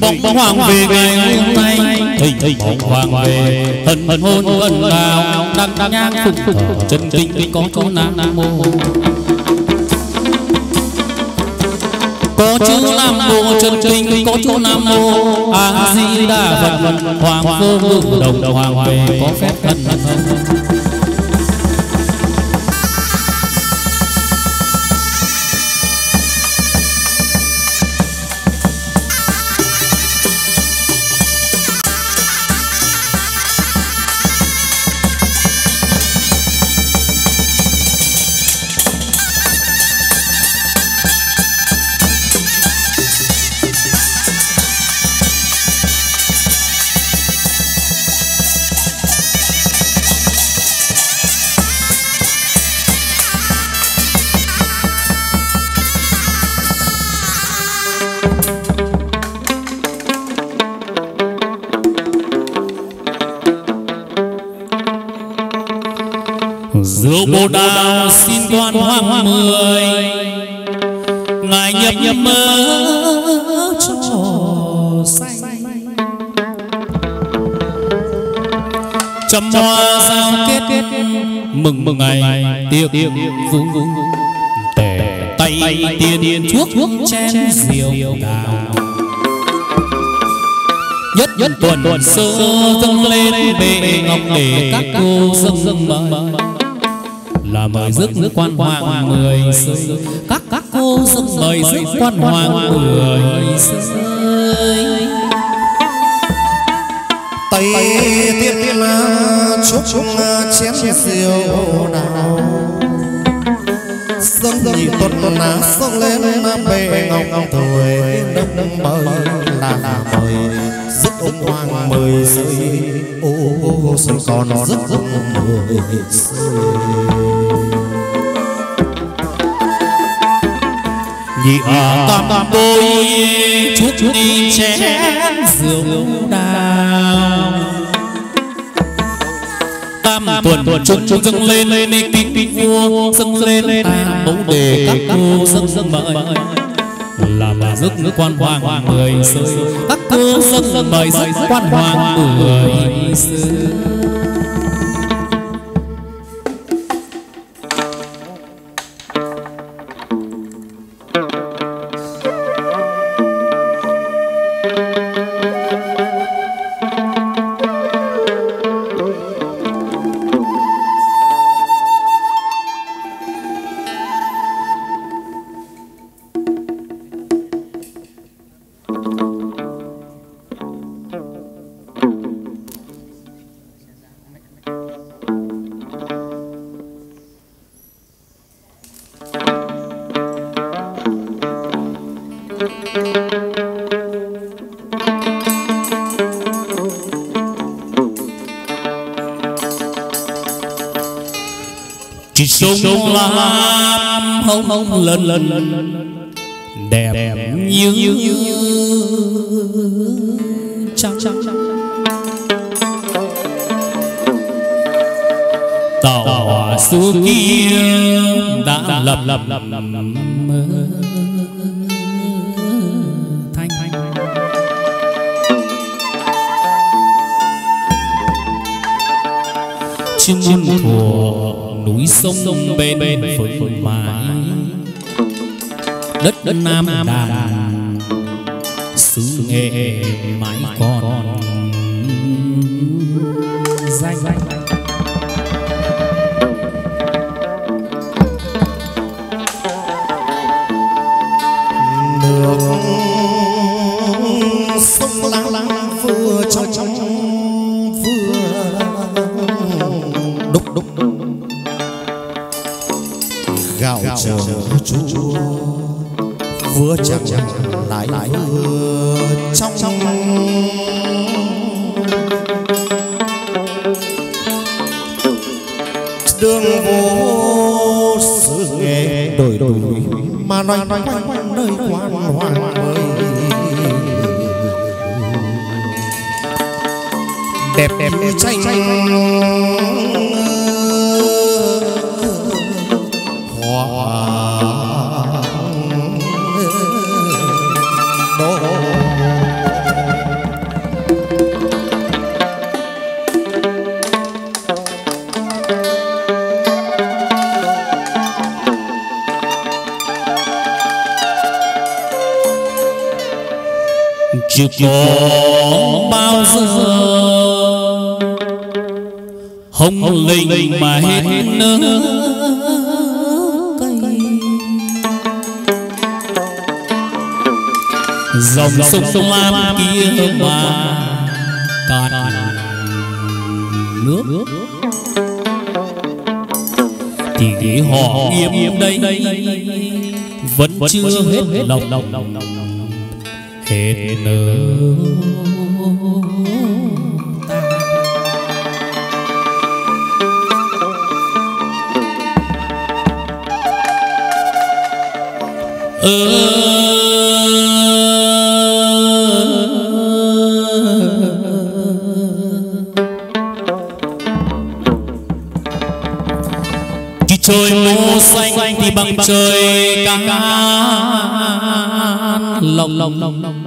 bóng bóng hoàng về ngày hôm nay. hình bóng hoàng về thần thần hôn ân vào đăng nhang phục phục chân kinh có chỗ nam mô. có chữ nam mô chân kinh có chỗ nam mô. a di đà phật. Hoàng vô ngự đồng hoàng về. có phép thân. thân trăm hoa giao kết. mừng mừng ngày tiệc vui tề tay tiền chuốc chén rượu đào. Nhất nhất tuần tuần sơ dâng lên bệ ngọc để các cô dâng dâng mời là mời rước rước quan hoàng mười các các cô dâng mời rước quan hoàng mười tay tiên tiên chúc chén rượu đào dâng nhị tuần ná dâng lên bề ngọc tuổi đất mời là mời. rước ông hoàng mời rơi ô ô sân còn rước ông mời rơi nhị ở tam bôi chúc đi chén rượu đào tam tuần chúc chúc dâng lên lên kính kính vua dâng lên tam mẫu đề các cô dâng dâng mời là bà rước nữ quan hoàng mười sơi các cô dâng dâng mời rước quan hoàng mười sơi chỉ sông lam hông hông lần lần. Đẹp như như trăng. Tàu xưa kia đã lập lập lập mơ chim muôn thuở núi sông bên bên phượng mãi. Đất đất nam đàn, xứ nghệ mãi còn. Chúa vừa chẳng lại vừa trong trong đường vô sự nghề đổi đổi mà nói quanh quanh nơi quan hoàng mới. Đẹp đẹp tranh. hoa có bao giờ? Hồng linh mà hết nỡ dòng sông sông lam kia mà cạn nước. thì họ nghiêm đây vẫn chưa hết lòng hết nỡ Chứ trời mô xanh thì bằng trời cát lòng lòng lòng lòng.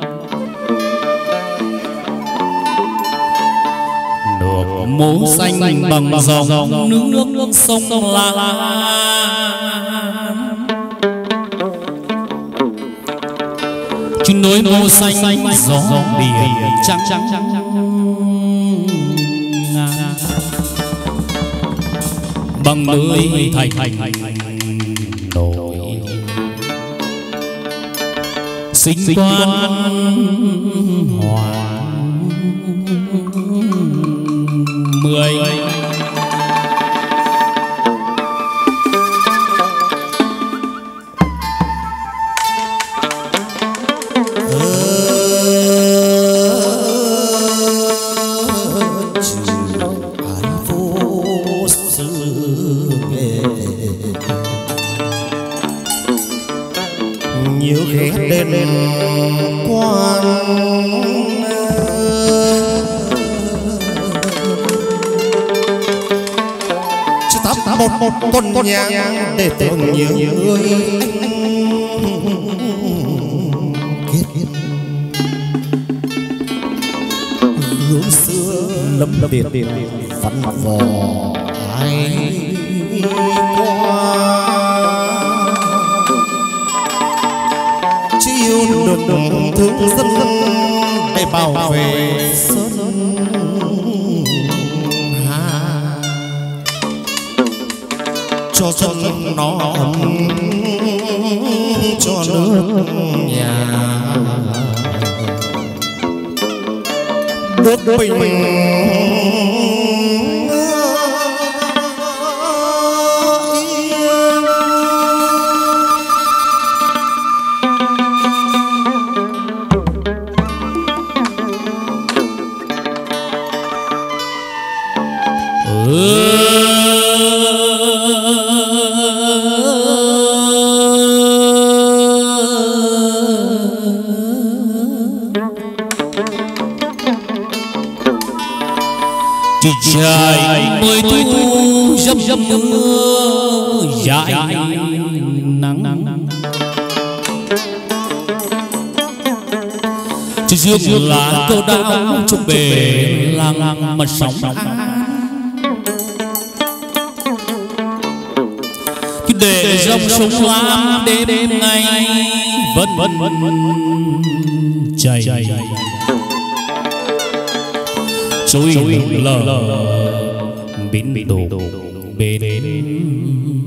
Mô xanh bằng dòng nước nước nước sông la chứ núi mô xanh gió biển trắng. trắng bằng nơi thành nổi. Sinh toán hoàng hướng xưa lâm biệt văn vò ai qua. Chiêu được thương dân để bảo vệ. sơn hà. Cho dân nó ấm cho nước nhà nước bình yên dâm mưa dài nắng. Chỉ riêng là câu đau trong bể làng mà sóng Cứ để dòng sông lam đêm ngày vẫn vẫn chảy. trôi lờ biến bị đổ bên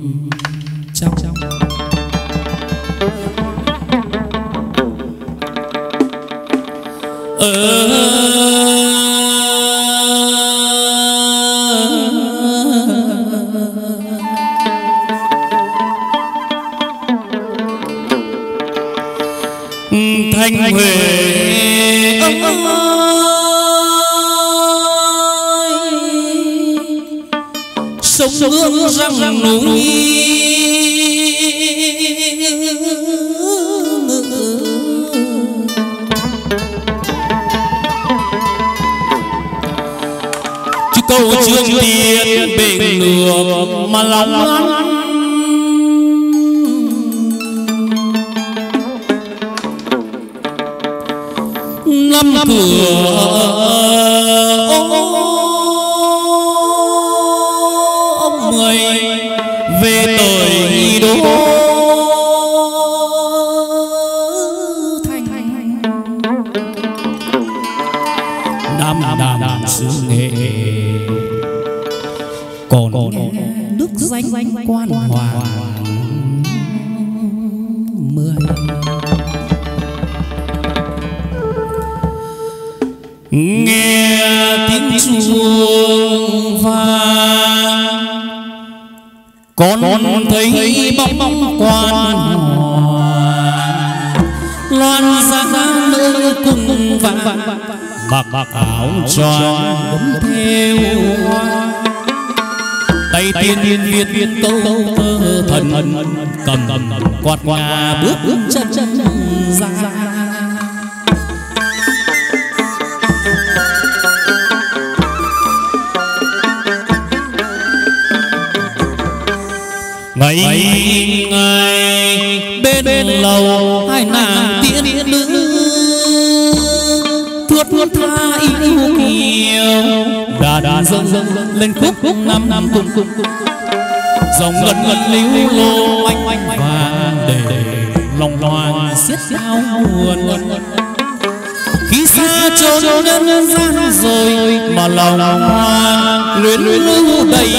trốn nhân gian rồi mà lòng hoang luyến lưu đầy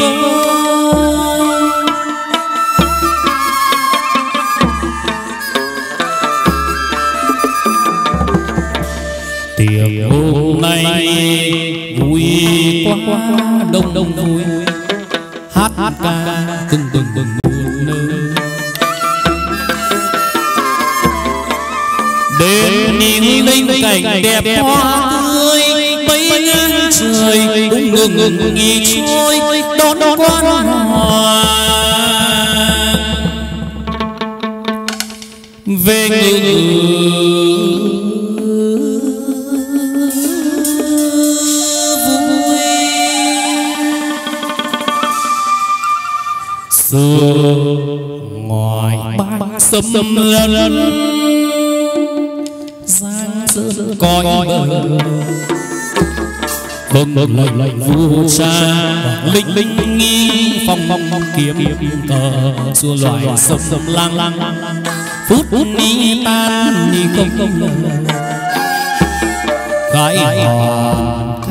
vơi. Tiệc hôm nay vui quá, đông đông vui. Hát hát ca từng từng từng đêm nhìn linh cảnh đẹp hoa tươi bay ngang trời cũng ngừng ngừng nghỉ trôi đón đón quan hoàng về ngự. xưa ngoài lần giang sơn coi bờ vâng vâng lệnh vua cha linh linh nghi phong phong phong kiếm cờ xua loài sấm sấm lang lang. phút đi tan đi không không gái hòn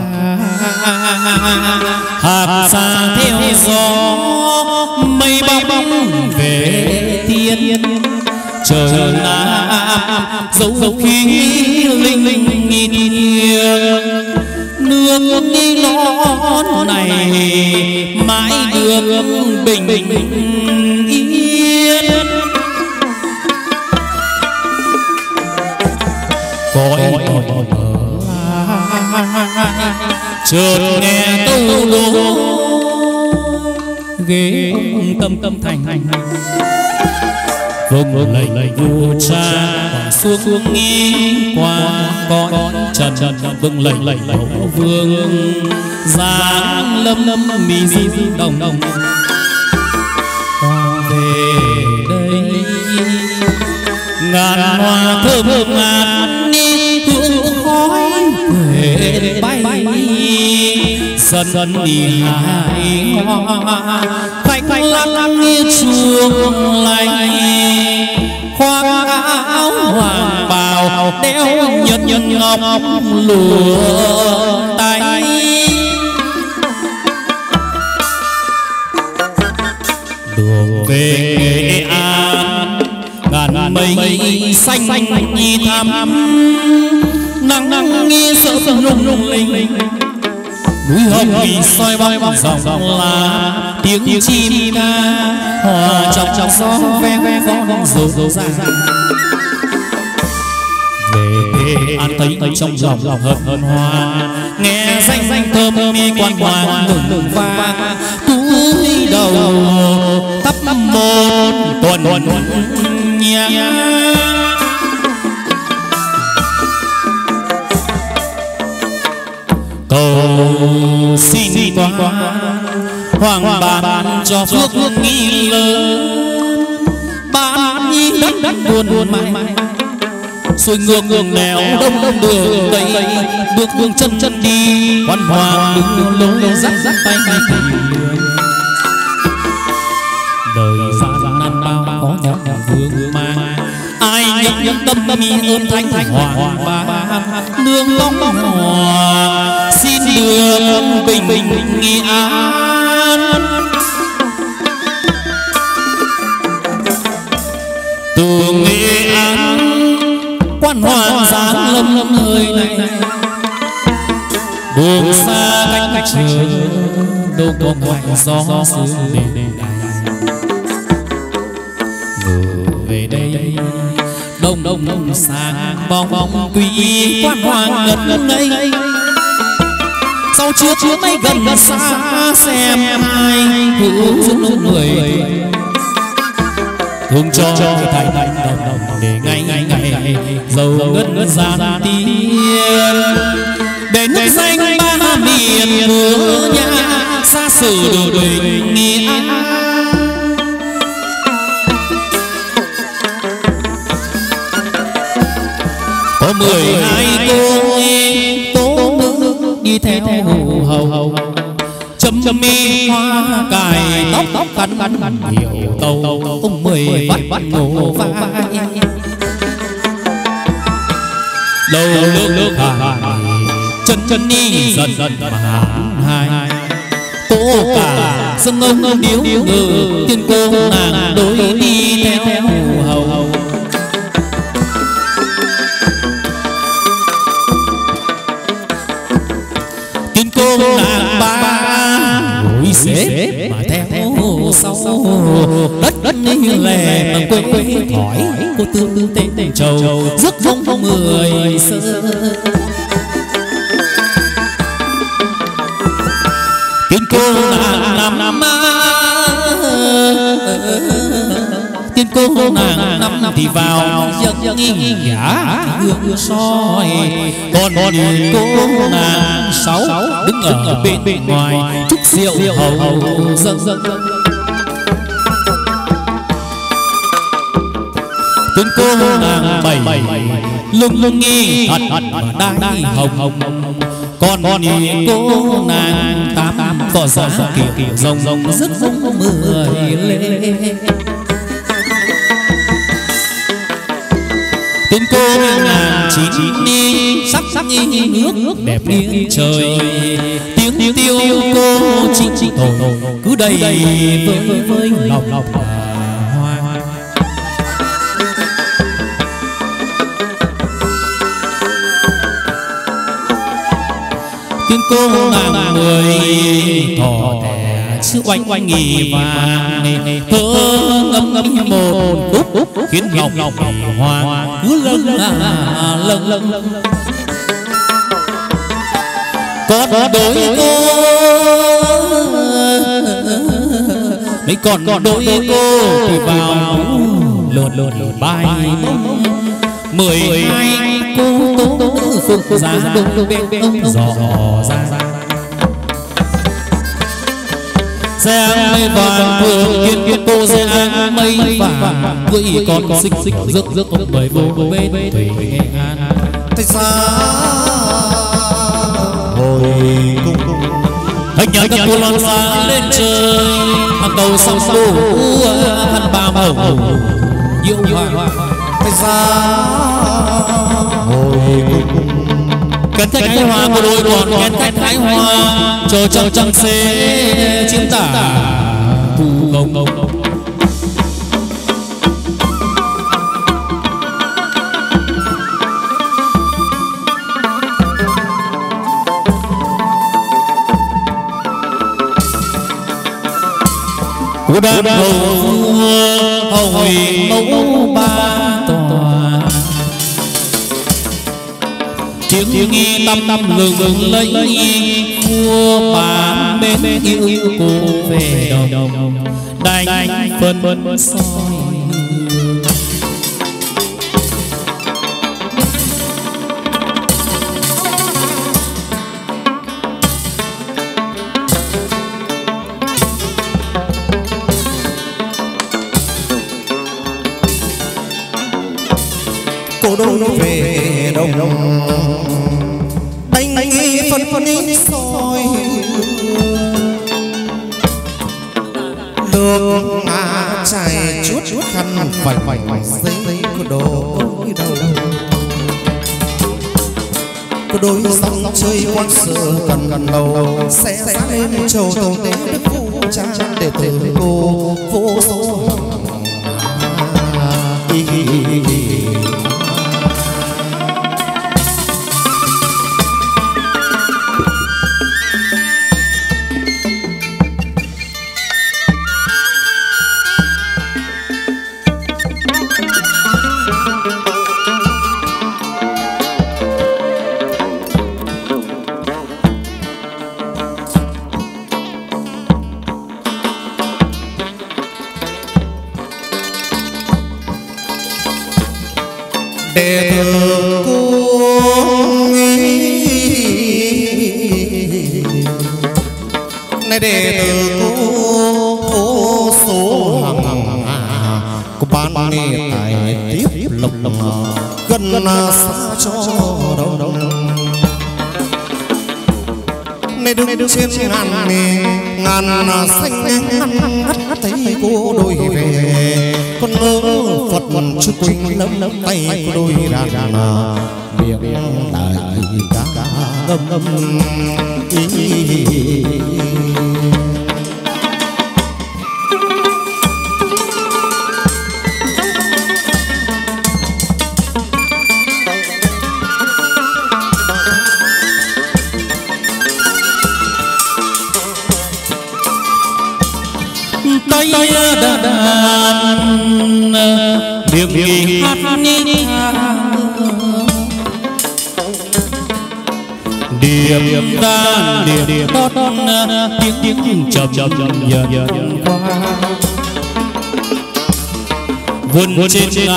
hạt xa theo gió mây bóng về thiên. trời nam dấu khí linh linh nghi thiêng nước đi lón này mãi được bình bình yên. Cõi chợt nghe câu đố. ghế tâm tâm thành thành vâng lệnh vua cha xuống xuống nghi qua con trần vâng lệnh lệnh hậu vương giáng lâm lâm mi di đồng. Đồng về đây ngàn hoa thơm thơm ngàn ni hương khói về bay. Dần dần đi hai hoa khách lăng chuông lành khoác áo hoàng bào đeo nhật nhật ngọc lụa tay đường về nghệ an ngàn mây xanh xanh nhi thắm nắng nắng nghi sợ sợ lung lung linh núi hồng vì soi bóng dòng dòng lá tiếng chim ca ờ, trong trong gió ve ve con rộn ràng. Về an thấy trong lòng lòng hợp hơn hoa. Nghe danh danh thơm mi quan hoàng mừng mừng vang. Cúi đầu, thắp một tuần nhang cầu xin qua hoàng bàn cho phước nghi lớn bàn nhi đất đất buồn buồn mãi. Xuôi ngược ngược nẻo đông đông đường tây. Bước bước chân chân đi. Hoàn hoàng đứng lâu lâu dắt dắt tay tay đời xa nan bao có nhỏ nhỏ vương mang. Ai nhấp nhẫn tâm tâm ơn thanh thanh hoàng ba. Nương bóng hòa xin đường bình bình nghi an từ nghệ an quan hoàng giáng lâm lâm hơi này. đường xa cách trời đâu có ngoài gió sương đêm về đây đông đông đông sáng bóng bóng quý quan hoàng ngân ngây. sau chưa chưa mấy gần xa xem ai hữu dung người thương cho thành đồng để ngày ngày ngày giàu ngân ngân gian tiên. để nước danh ba miền nước nhà xa xứ bình nghĩa. Có mười hai cô tố chấm mi hoa cài tóc tóc cắn cắn cắn nhiều tàu ông mười bắt bắt ngủ vai. đầu nước nước hà chân chân đi dần dần mà hai. cô cả sân ông ông điếu ngừ tiên cô nàng đối đi theo đất như lè mà quê thỏi cô tư tư tên trầu rước vong mười sơ. tiên cô nàng năm năm tiên cô nàng năm năm thì vào dân nghi giả hương soi. Còn tiên cô nàng sáu đứng ở bên bên ngoài chúc rượu hầu dân dân tiên cô nàng bảy. Lưng lưng nghi thật thật mà đang hồng hồng còn còn cô nàng tám tỏ ra kiểu kiểu rồng rồng rất rồng mười lên tên cô nàng chín đi sắc sắc như nước đẹp như trời. tiếng tiêu cô chính chính thổi cứ đầy với với lòng lòng tiếng cô nàng mười thỏ thẻ chữ oanh oanh nghỉ vàng. thơ ngâm ngâm một khúc khiến ngọc ngọc hoa cứ lâng lâng lâng lâng có đôi cô mấy còn còn đôi cô thì vào lượt lượt bài mười hai cô tố nữ phụng giá đông bên ông dò ra xem vàng thường kiên kiên cô sẽ ăn mây vàng cưỡi con xích xích rước rước ông bởi vô bên thủy nghệ an Thế xa hồi cung hình nhớ nhớ cô lon xa lên trời hàng đầu sông đủ khăn ba màu diệu hoa Thế xa cung kén thách thái hoa bộ đội còn kén thách thái hoa. Cho trong trăng xê chiến tả. Thu ngông ngông Cô đàn hầu hầu mẫu ba. Tiếng nghi tâm tâm lừng lừng lấy vua bà bên yêu yêu cô về đồng. Đành phân phân soi. Cô đông châu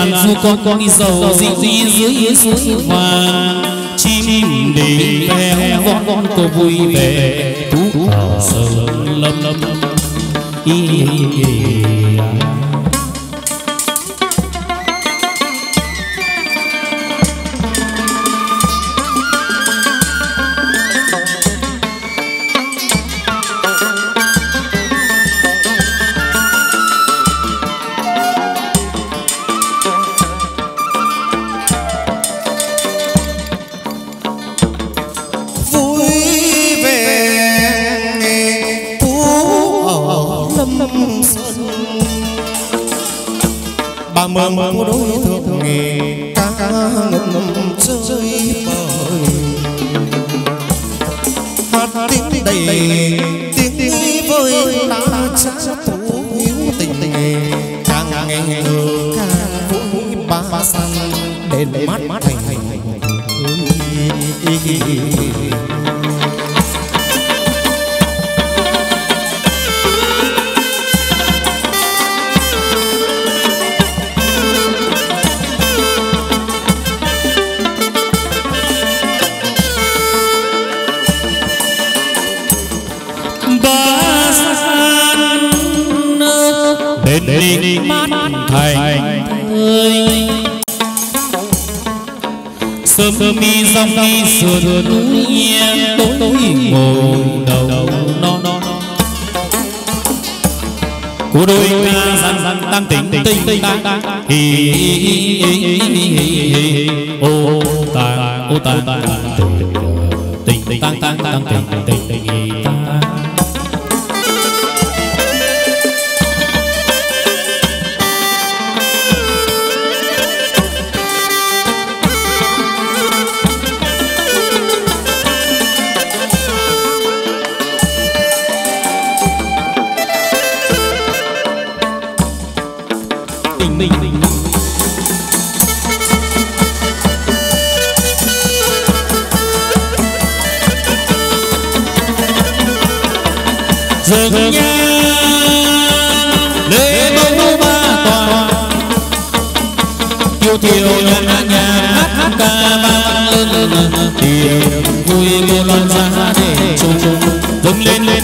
ngàn du con đi dầu dị dưới suối vàng. chim để veo con con cô vui vẻ. thú sờ lâm lâm y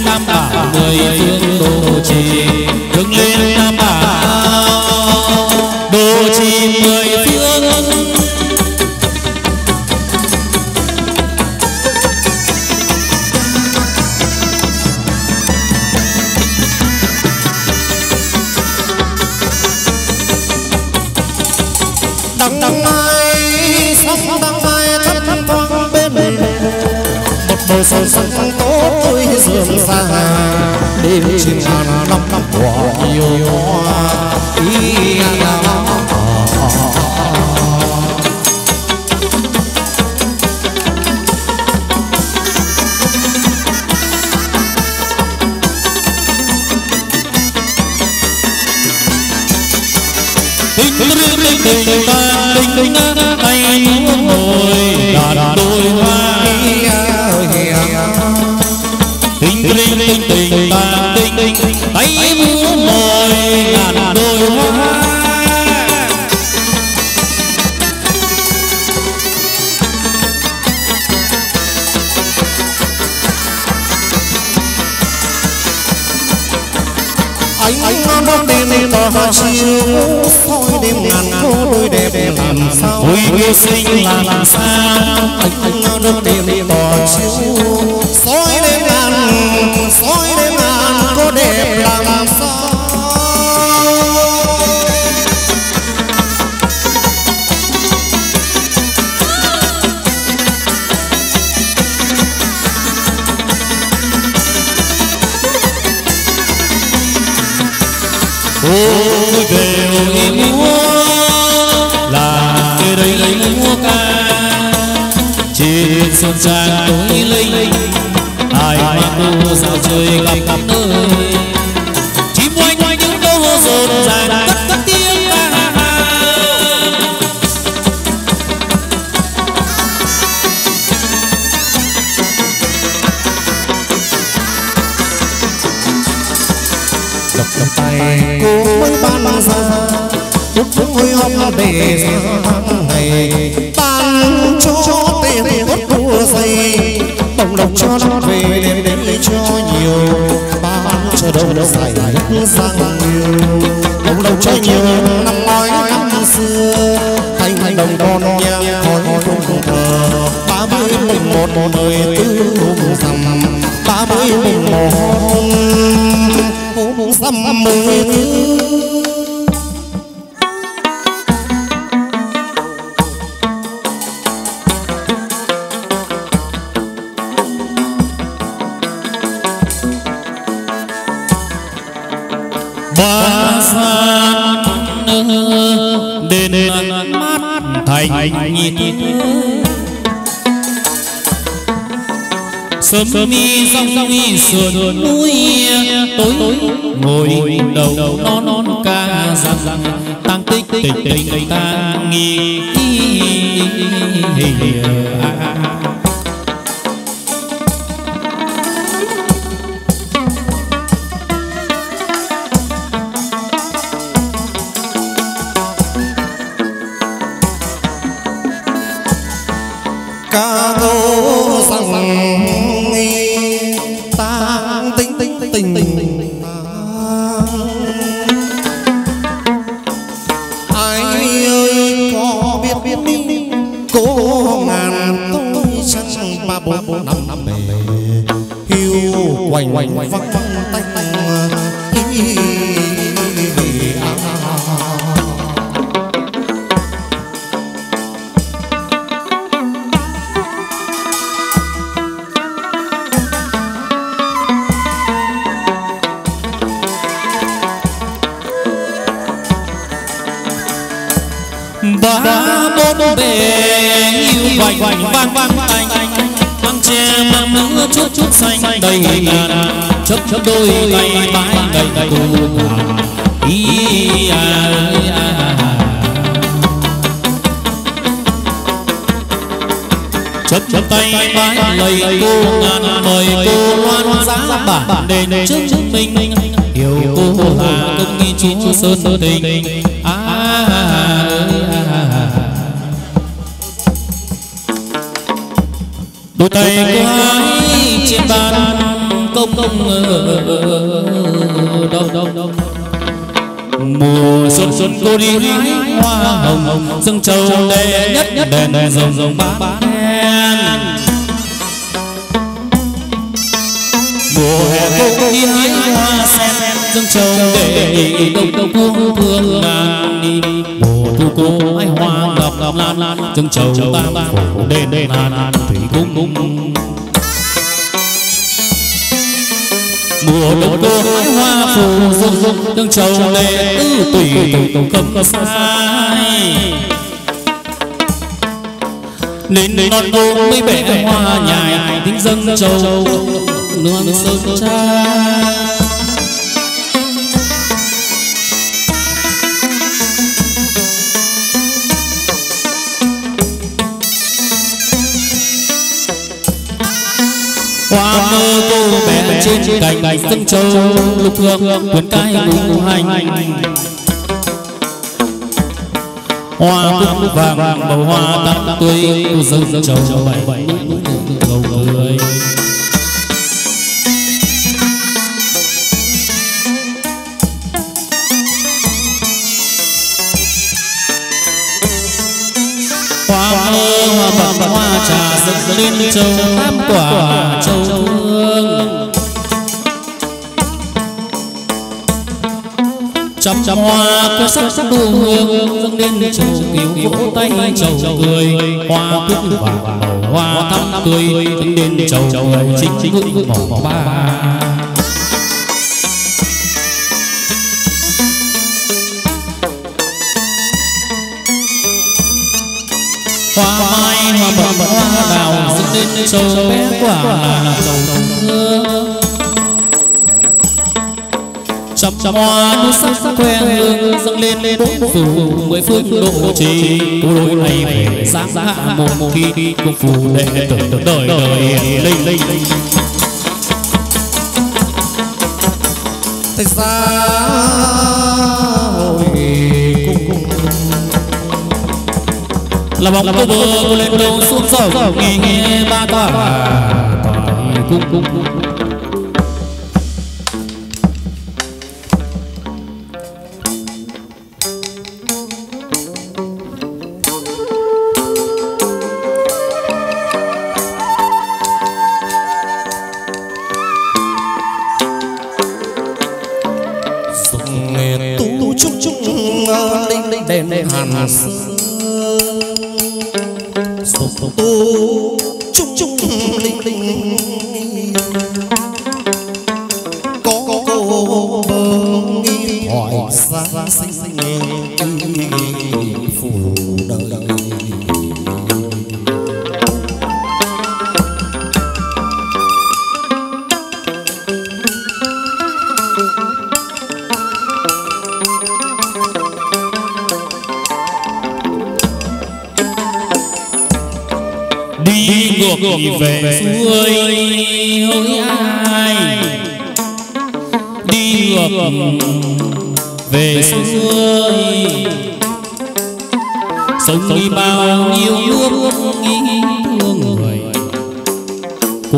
tam tạng người phương độ trì. Hướng lên ba bốn bề yêu vành vang vang tành băng tre băng nắng chút chút xanh đầy ngàn chấp chấp đôi tay bãi đầy cùng ý à chấp chấp tay bãi đầy cô ngàn mời cô loan giá bản để trước mình hiểu cô là công nghi chúa sơn tình tụi tay gái trên bàn công công ở đâu đâu đâu mùa xuân xuân cô đi hái hoa hồng dâng châu đệ nhất nhất đèn đèn rồng rồng bán đen mùa hè cô đi hái hoa sen dâng châu đệ đông đông hương thương ngàn đi mùa thu cô hái hoa ngọc lan lan chân châu tam phủ đền đền hàn thủy cung. cung. Mùa đông cô hái hoa phù dung dung tương châu lệ tư tùy tùng không sai. Nên non đông mới bẻ hoa nhài tính dân châu nương sơn trai. Trên cành cành sân châu lục hương quyến cai cùng hành hoa cúc vàng màu hoa tắm tươi dâng trầu bảy cầu người hoa mơ hoa bằng hoa trà dâng lên châu tam quả châu trăm hoa cơ sắc sắc đua hương, dâng lên chầu kiều vỗ tay châu cười. Hoa cúc vàng màu hoa thắm tươi, dâng lên châu người chính chính màu ba. Hoa mai hoa bẩm hoa đào, dâng lên châu bé quả là châu hương trăm hoa núi sắc khoe hương dâng lên lên bốn phủ mười phương độ trì cô đôi này về sáng giá mồ mồ khi cung phù đệ tử đời đời linh linh Thầy ra là bóng cô bơ lên đâu xuống sông nghe nghe ba tòa tòa cung cung cung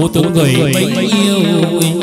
cô thương người bấy nhiêu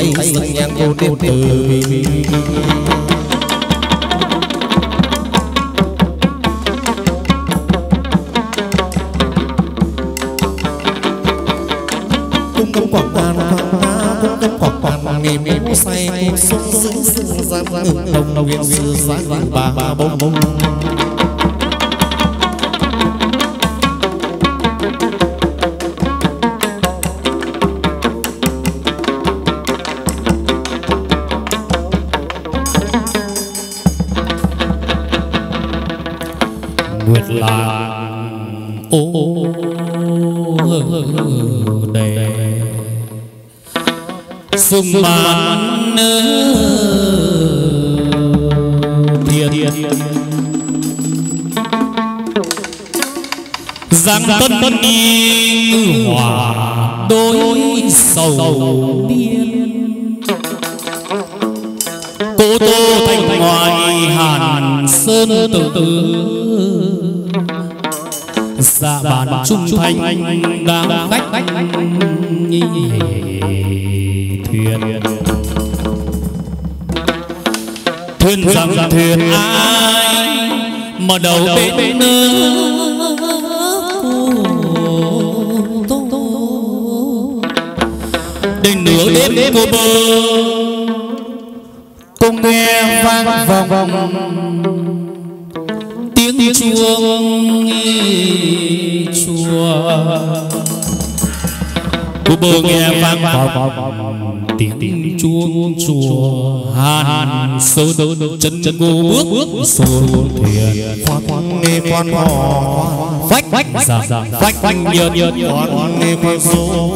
tay sinh nhang cô đêm từ giang tân hòa đôi sầu biên. Cô tô thành ngoài hàn sơn tử. Dạ bàn trung thành đám khách thuyền. Thuyền rằng thuyền ai mà đầu bên nơi đêm nửa đêm cô bơ. Cùng nghe vang vòng vòng tiếng chuông chùa. Cô bơ nghe vang vòng tiếng chuông chùa hàn sơ chân chân cô bước bước xuống thuyền. quan ni quan hò phách phách dạ dạ phách phách nhợt nhợt quan ni quan số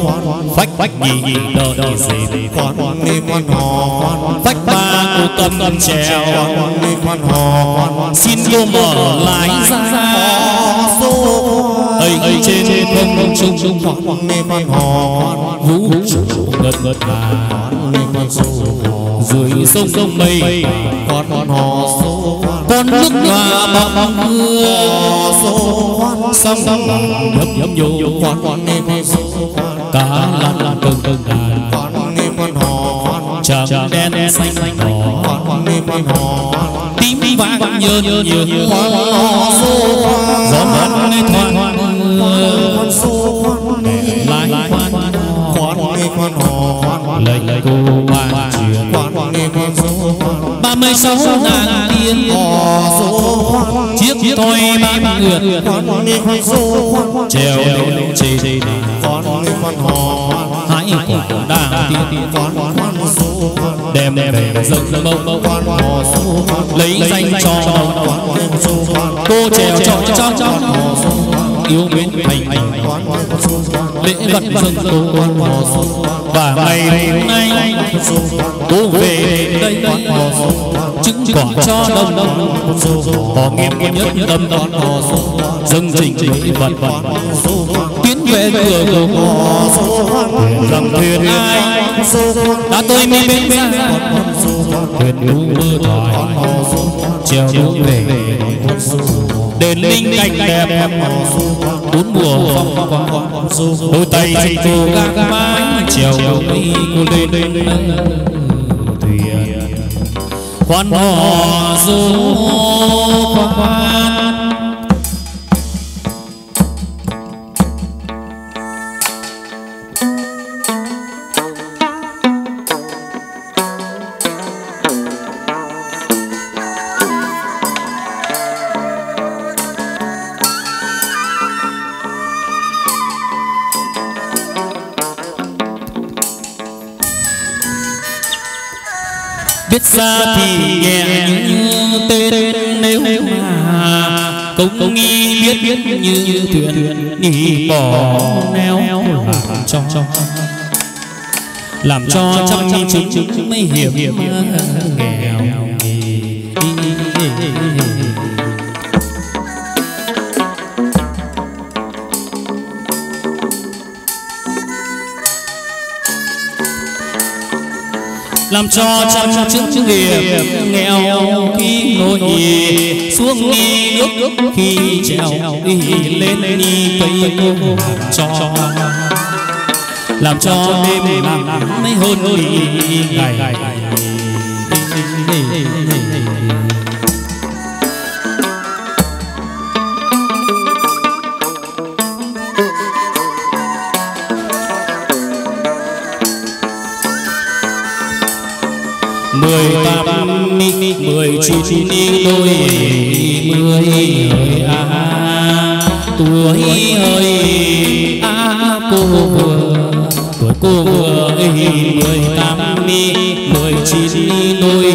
phách phách nhị đờ đờ gì quan ni quan hò phách ba cô tâm tâm trèo. quan ni quan hò xin cô mở lái ra. ấy ấy trên trên không không trung trung quan ni quan hò. Vũ trụ ngất ngất là quan ni quan số dưới sông sông mây. Quan quan hò số con nước hòa bọc mưa số quan sông nhấp nhấp vô quan quan quan số cá lan lan cơn cơn đàn quan ni quan hò trắng đen xanh xanh đỏ quan quan ni quan hò tím vàng nhớ nhớ nhớ quan hò số gió mát nghe thoáng quan số quan lái khoan quan ni quan hò lời cô ban truyền quan quan số ba mươi sáu nàng tiên chiếc thoi ba ngựa quan ni quan số treo lên trên quan ni quan hò hai quả đang tiên. quan quan số đem về dâng mâu quan hò số lấy danh cho số cô trèo cho cho cho yêu mến thành thành quan ni số lễ vật dâng cô và ngày hôm nay cô về đây đây chứng quả cho đông đông họ nghiêm nghiêm nhất tâm đón tâm dâng trình lễ vật vật. Tiến về cửa cầu rằng thuyền ai đã tới mi bên bên thuyền đúng mưa thoại treo đúng về đền linh cảnh đẹp bốn mùa phong quang đôi tay dây cô gác mái trèo đi cô lên lên thuyền khoan hò du khoan ra thì nhẹ như tên nếu mà công nghi biết biết như thuyền nghỉ bỏ neo làm cho. làm cho trăm chứng chứng mới hiểm nghèo làm cho trăm chứng hiểm nghèo khi nỗi xuống nghi nước khi trèo đi lên đi cây cô cho làm cho đêm làm mấy hôn đi ngày mười tám mười chín đôi mười a tuổi ơi a cô vừa tuổi cô vừa mười tám mười chín đôi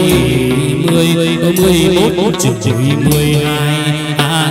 mười mười một chữ mười hai ai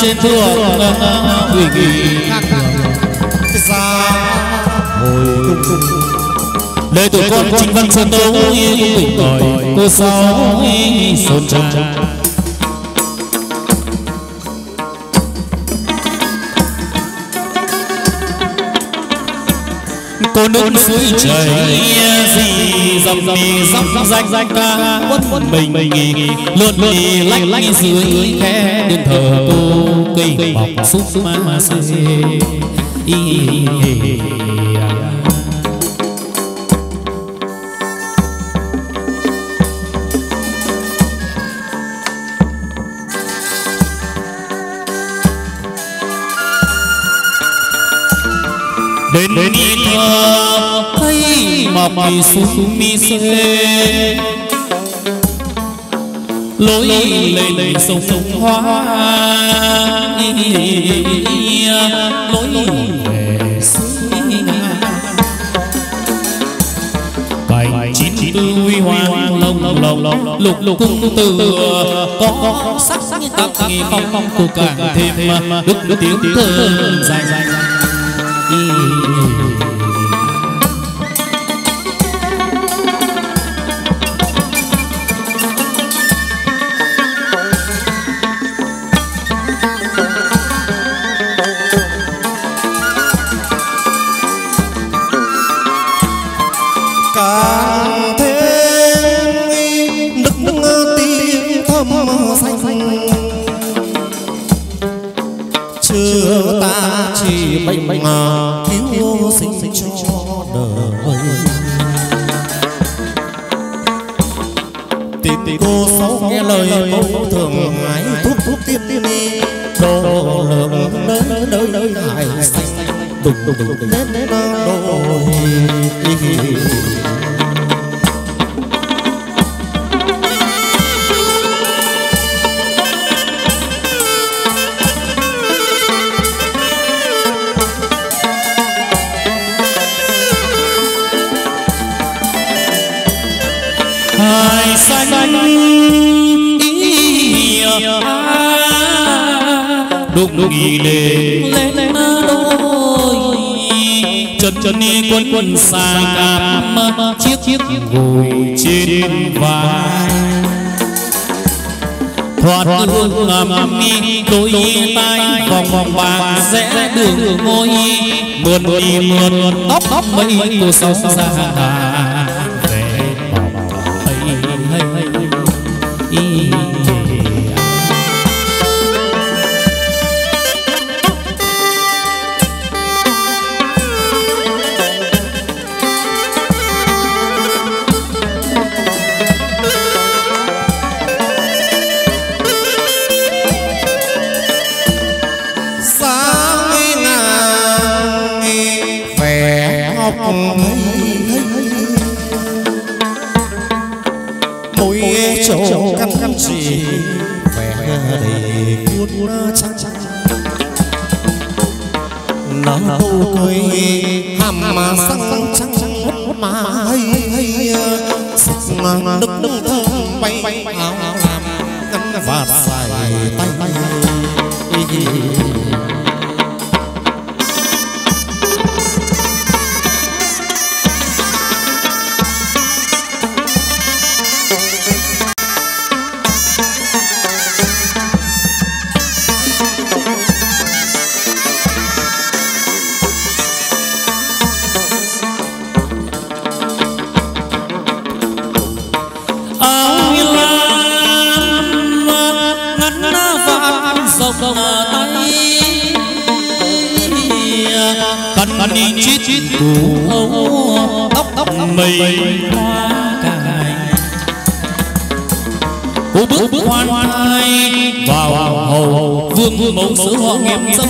phi cũng nằm trên thượng uy kỳ thực ra hồi lê tuổi con chính văn sơn tấu cùng còi cô sáu sơn trà cô nước suối chảy gì dầm mì rách ca quân mình mình lượn lì lách lách dưới khe đền thờ cô cây bọc xúc ma xê. đến đi mọc mà mì mi xê lối lên lên sông sông hoa. Lối về suối cảnh chín tư huy hoàng lồng lồng lục lục cung từ có có sắc sắc các nghề phong phong của càng thêm đức đức tiếng thơ dài dài. Mà cứu sinh cho đời tìm cô sáu nghe lời bố thường hái thuốc thuốc tiên tiên đi đồ lượng nơi nơi nơi hải xanh đùng đùng đến đến đôi đục đục nghỉ lên đôi chân chân đi quân quân xa cam chiếc chiếc ngồi trên vai. Thoạt hương ngầm mi đôi tay vòng vòng bạc rẽ đường môi. mượn đi mượn tóc tóc mây của sóng xa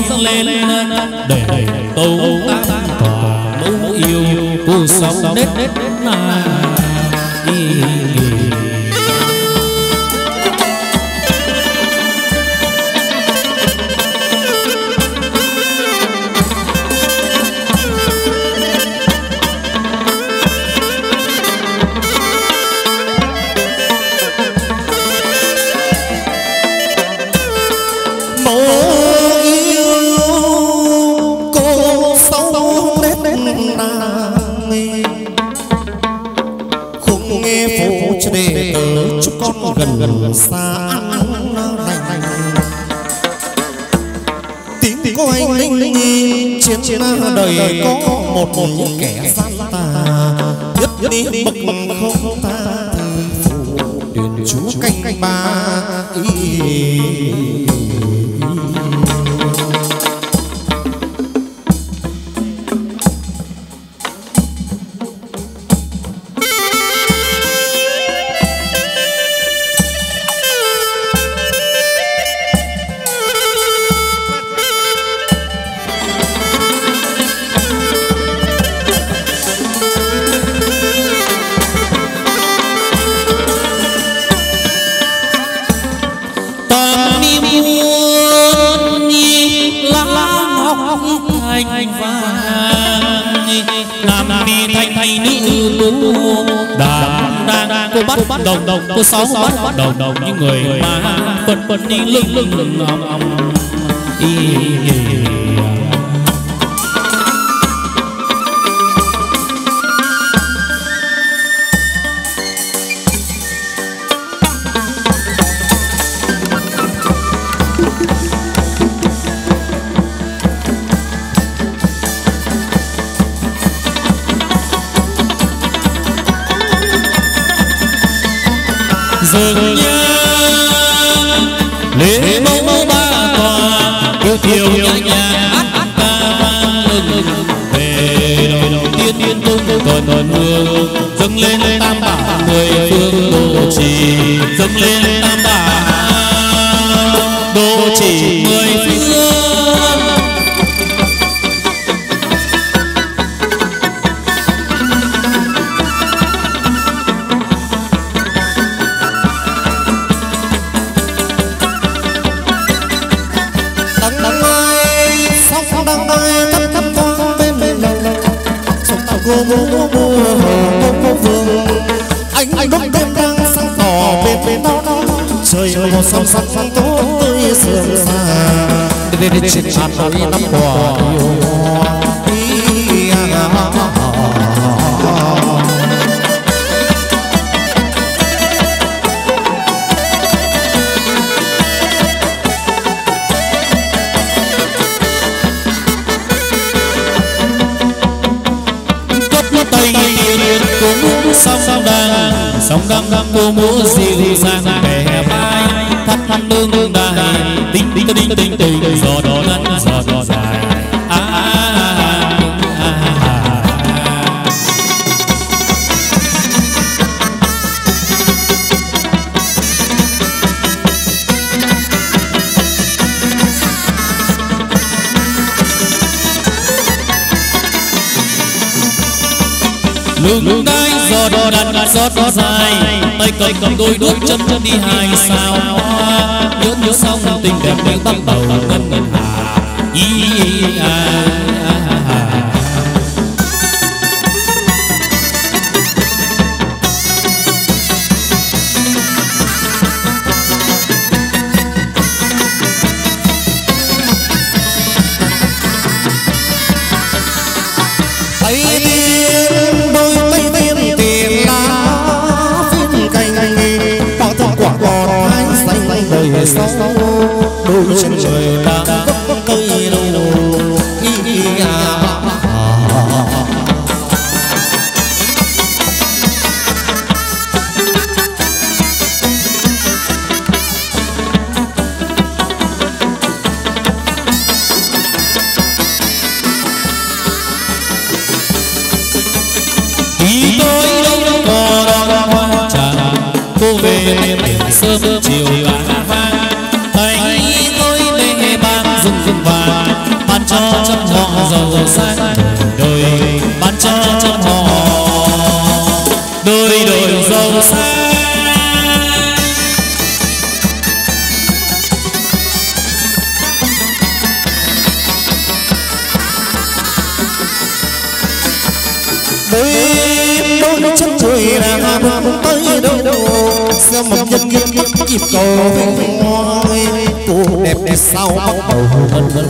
dâng lên để tâu tam tòa mẫu yêu cuộc sống nết nết na gần gần xa ăn lành tiếng có anh linh linh trên trên đời có một một những kẻ gian tà. nhất đi bậc không ta tuyển chú canh ba. ý bắt đồng đồng cô sáu bắt đồng đồng những người mà phần phần đi lưng lưng lưng ong ong y dường như lễ mẫu ba tòa yêu thiều nhã nhã át át ca vang lừng về đầu tiên tiên tung còn còn hương dâng lên tam bảo mười phương độ trì dâng lên tay cầm đôi đốt chân chân đi hai sao? Nhớ nhớ xong tình đẹp như bắt đầu 그렇 죠. câu hoa đẹp sao bầu vân vân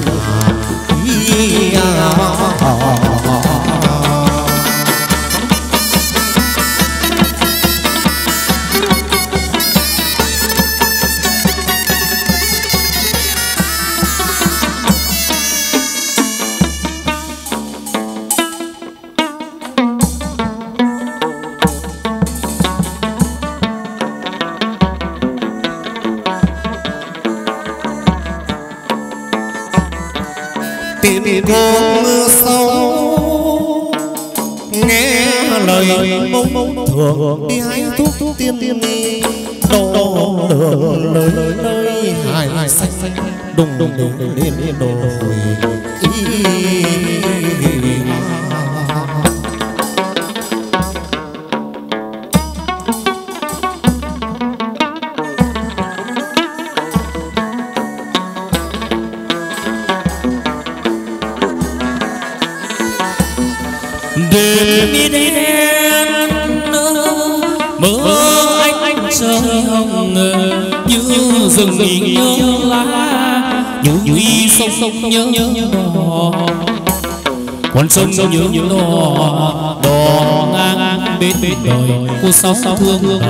sông nhớ nhớ đò đò ngang bên bên đời cô sáu sáu thương.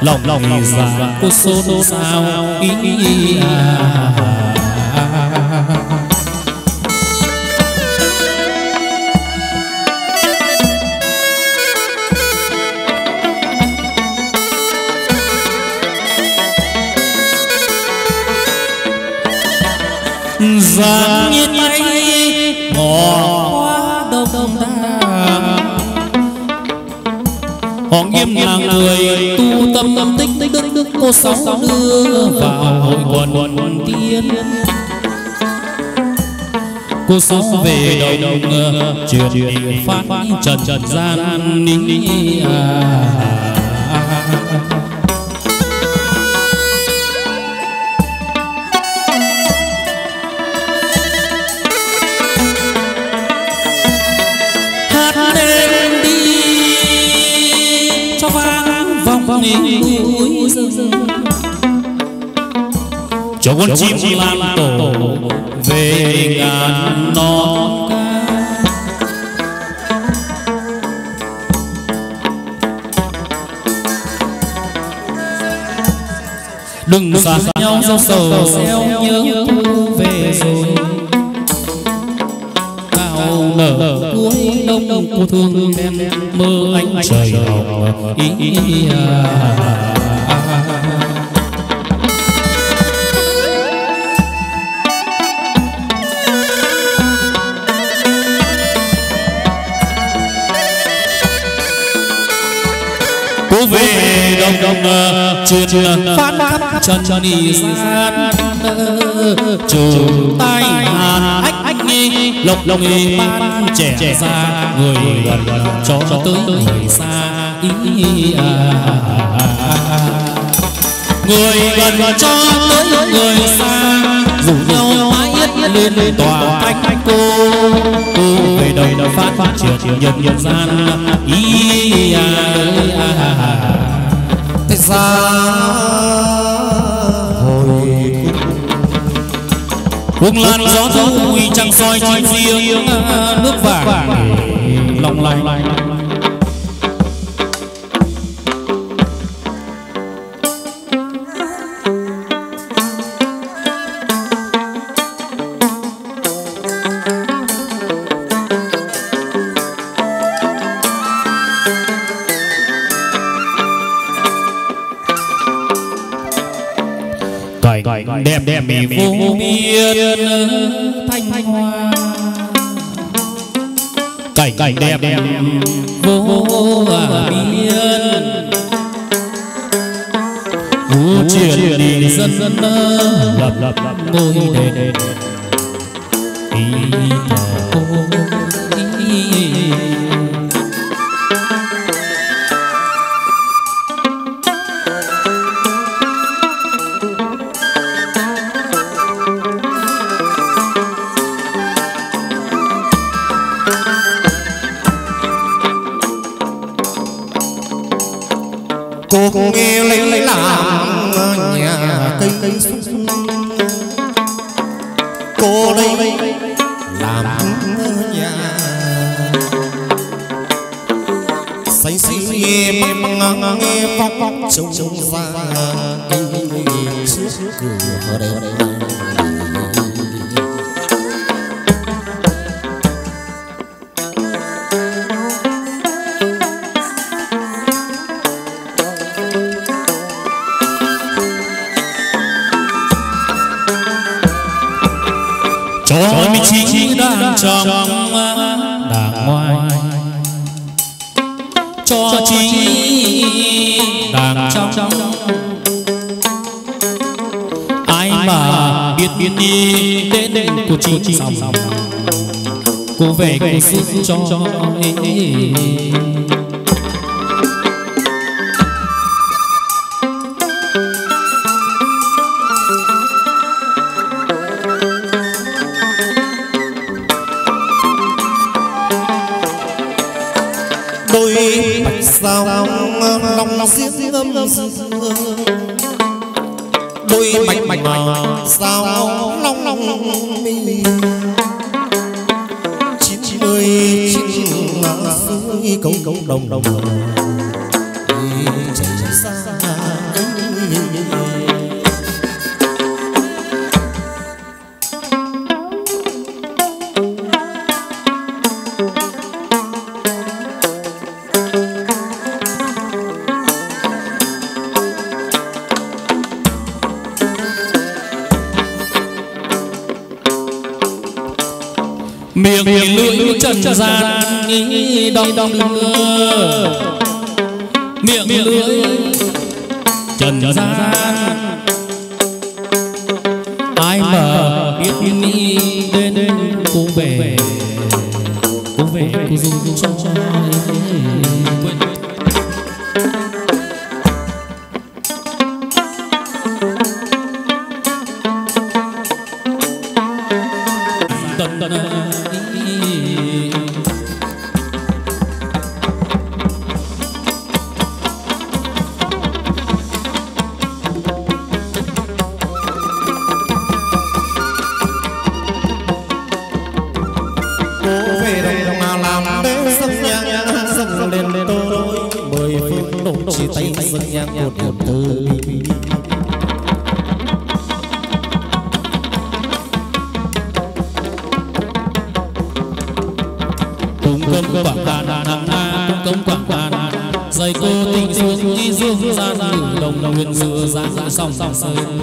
lòng lòng già cô xôn sao ý ý à. Giang nhiên họ nghiêm là người, tu tâm tâm tích tích đức đức cô sáu đưa vào hội quần tiên. Cô sáu về đồng truyền phát, trần trần gian ninh à. Cho con chim làm tổ về ngàn non. đừng xa nhau do sầu xeo nhớ về rồi. cao nở cuối đông cô thương em mơ anh trời hồng ý, ý, về đồng đồng truyền phát khắp trần đi gian trừ tay hàn ách ách nghi lộc lộc nghi ban trẻ ra người gần cho tới người xa ý à người gần cho tới người xa, dù nhau mãi nhất lên lên tòa cách cô. Cô về đầu đầu phát phát triển nhân nhân gian. Ý à thế ra, hồi cùng lan gió thu trăng soi chim riêng, nước vàng lòng lành. Dân nhang một niềm thơ cùng cơm quảng đàn đàn na cùng cơm quảng đàn dày cô tình xuống nhi dương gian ngự đồng nguyên dựa gian song song sơn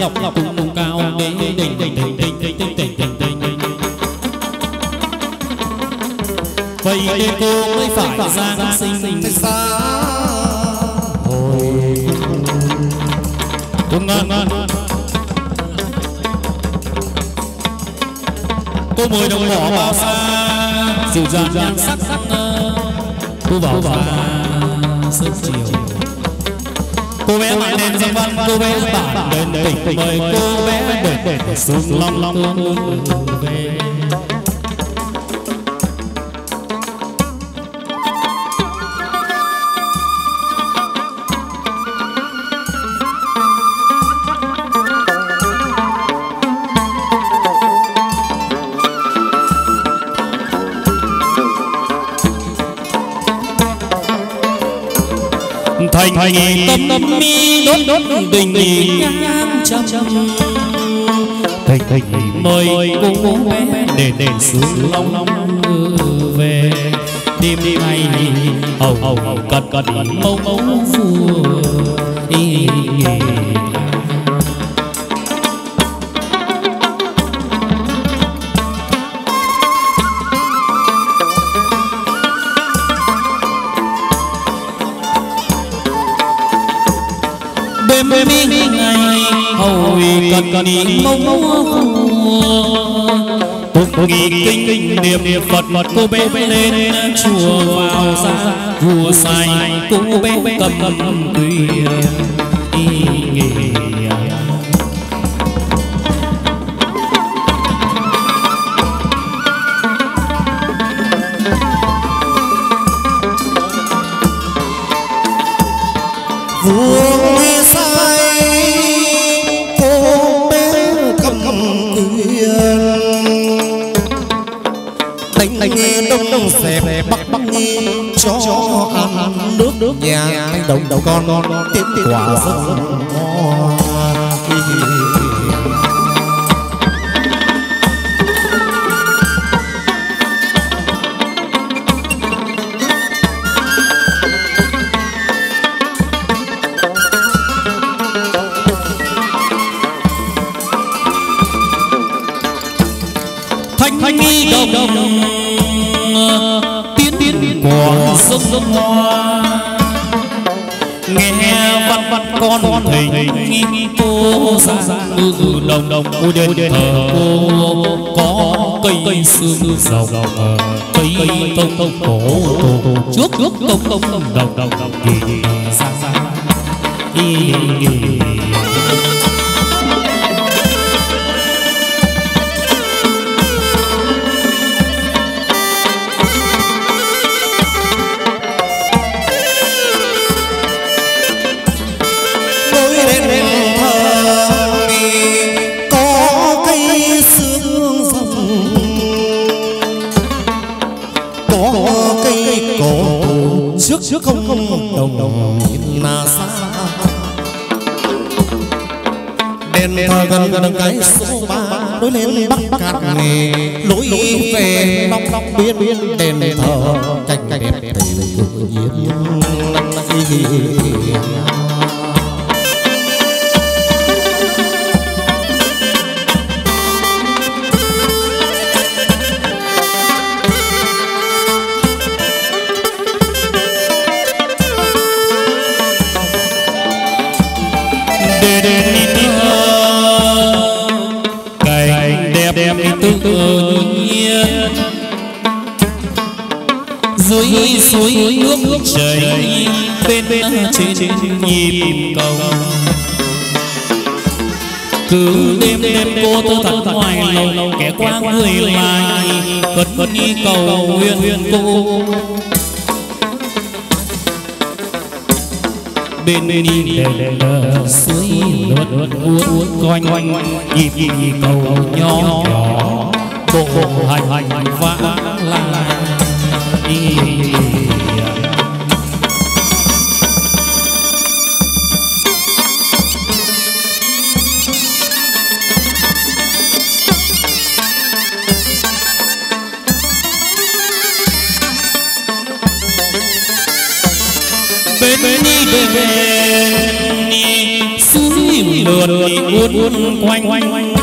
ngọc ngọc cùng cao đỉnh đỉnh đỉnh đỉnh đỉnh đỉnh đỉnh đỉnh đỉnh đỉnh vậy nên cô mới phải giang sinh xa. Hồi đúng ngon cô mười đồng bỏ bao xa. dịu dàng nhan sắc cô bảo và sức chiều cô bé bạn đến tỉnh mời cô bé đến xuống long long về thành tâm mi đốt đốt đình nhang trăm thành thành mời cùng bé để để xuống lòng long về đêm nay hầu hầu cật cật mông mông phù nghỉ ni mông Tụng nghi kinh niệm Phật Phật cô bé lên chùa vào ra. Vua sai cô bé cầm tùy nước. Nước nhà đồng đầu con tiến quả rất ngon ra ngư ngư đồng đồng cô đến thờ cô có cây xương rồng cây tông tông cổ trước trước tông tông đồng đồng đồng kỳ ra ra đi nối đồng là xa đèn thờ gần gần cái số ba nối lên bắc cát nghề lối về long long biên biên đèn thờ cạnh đẹp tự nhiên người lại cất đi cầu nguyện cô bên đi lề lề lờ suối lượt uốn quanh quanh nhịp nhịp cầu nhỏ nhỏ. bộ bộ hành hành vã la đi bên bên suối lượn uốn quanh quanh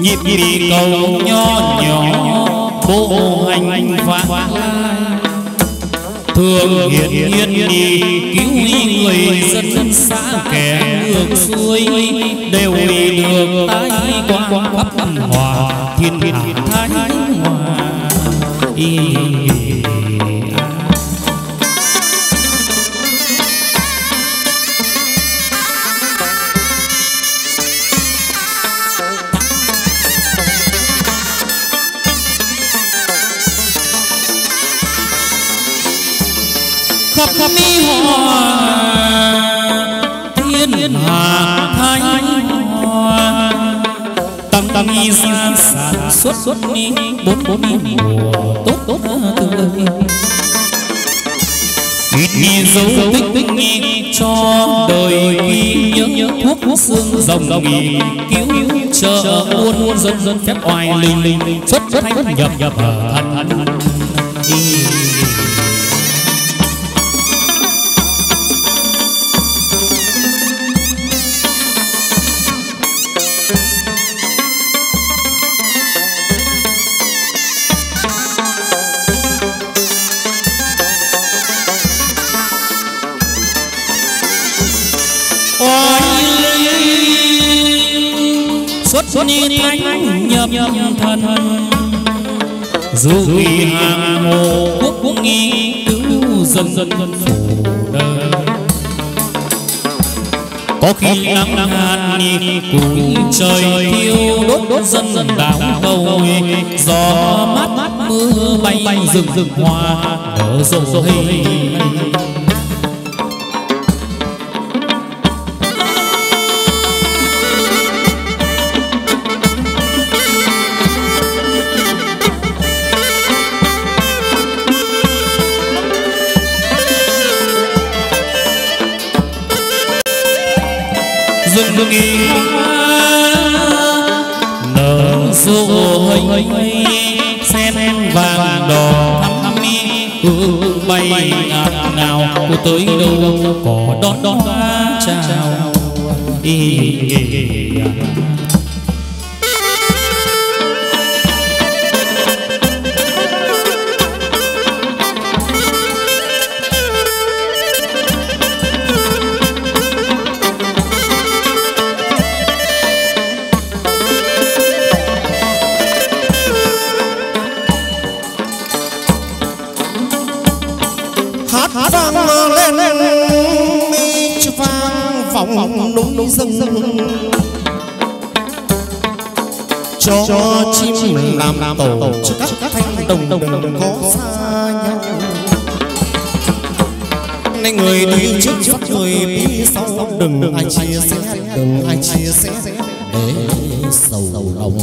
nhịp nhịp cầu nho nhỏ bộ hành vã thường hiển nhiên đi cứu người dân xa kẻ ngược xuôi đều đi được tay qua khắp hòa thiên hạ thái hòa tăng y sản xuất xuất ni bốn bốn ni mùa tốt tốt tươi ít ni dấu tích tích ni cho đời ghi nhớ nhớ thuốc thuốc xương rồng rồng cứu trợ muôn muôn dân dân phép oai linh. Linh xuất xuất thánh nhập nhập thần thần thánh nhập nhập thần. Dù vì hàng hồ quốc quốc nghi cứu dân dân dân phủ đời. Có khi nắng nắng hàn ni củi trời thiêu đốt đốt dân dân đảo cầu gió mát mát mưa bay bay rừng rừng hoa nở rộ rộ nghi nở rộ hình sen vàng đỏ thắm mi hương bay ngạt ngào tới đâu có đón đón chào. Y hát làm tổ cho các thanh đồng đồng có xa nhau. Nên người đi trước trước người đi sau đừng ai chia sẻ đừng ai chia sẻ để sầu lòng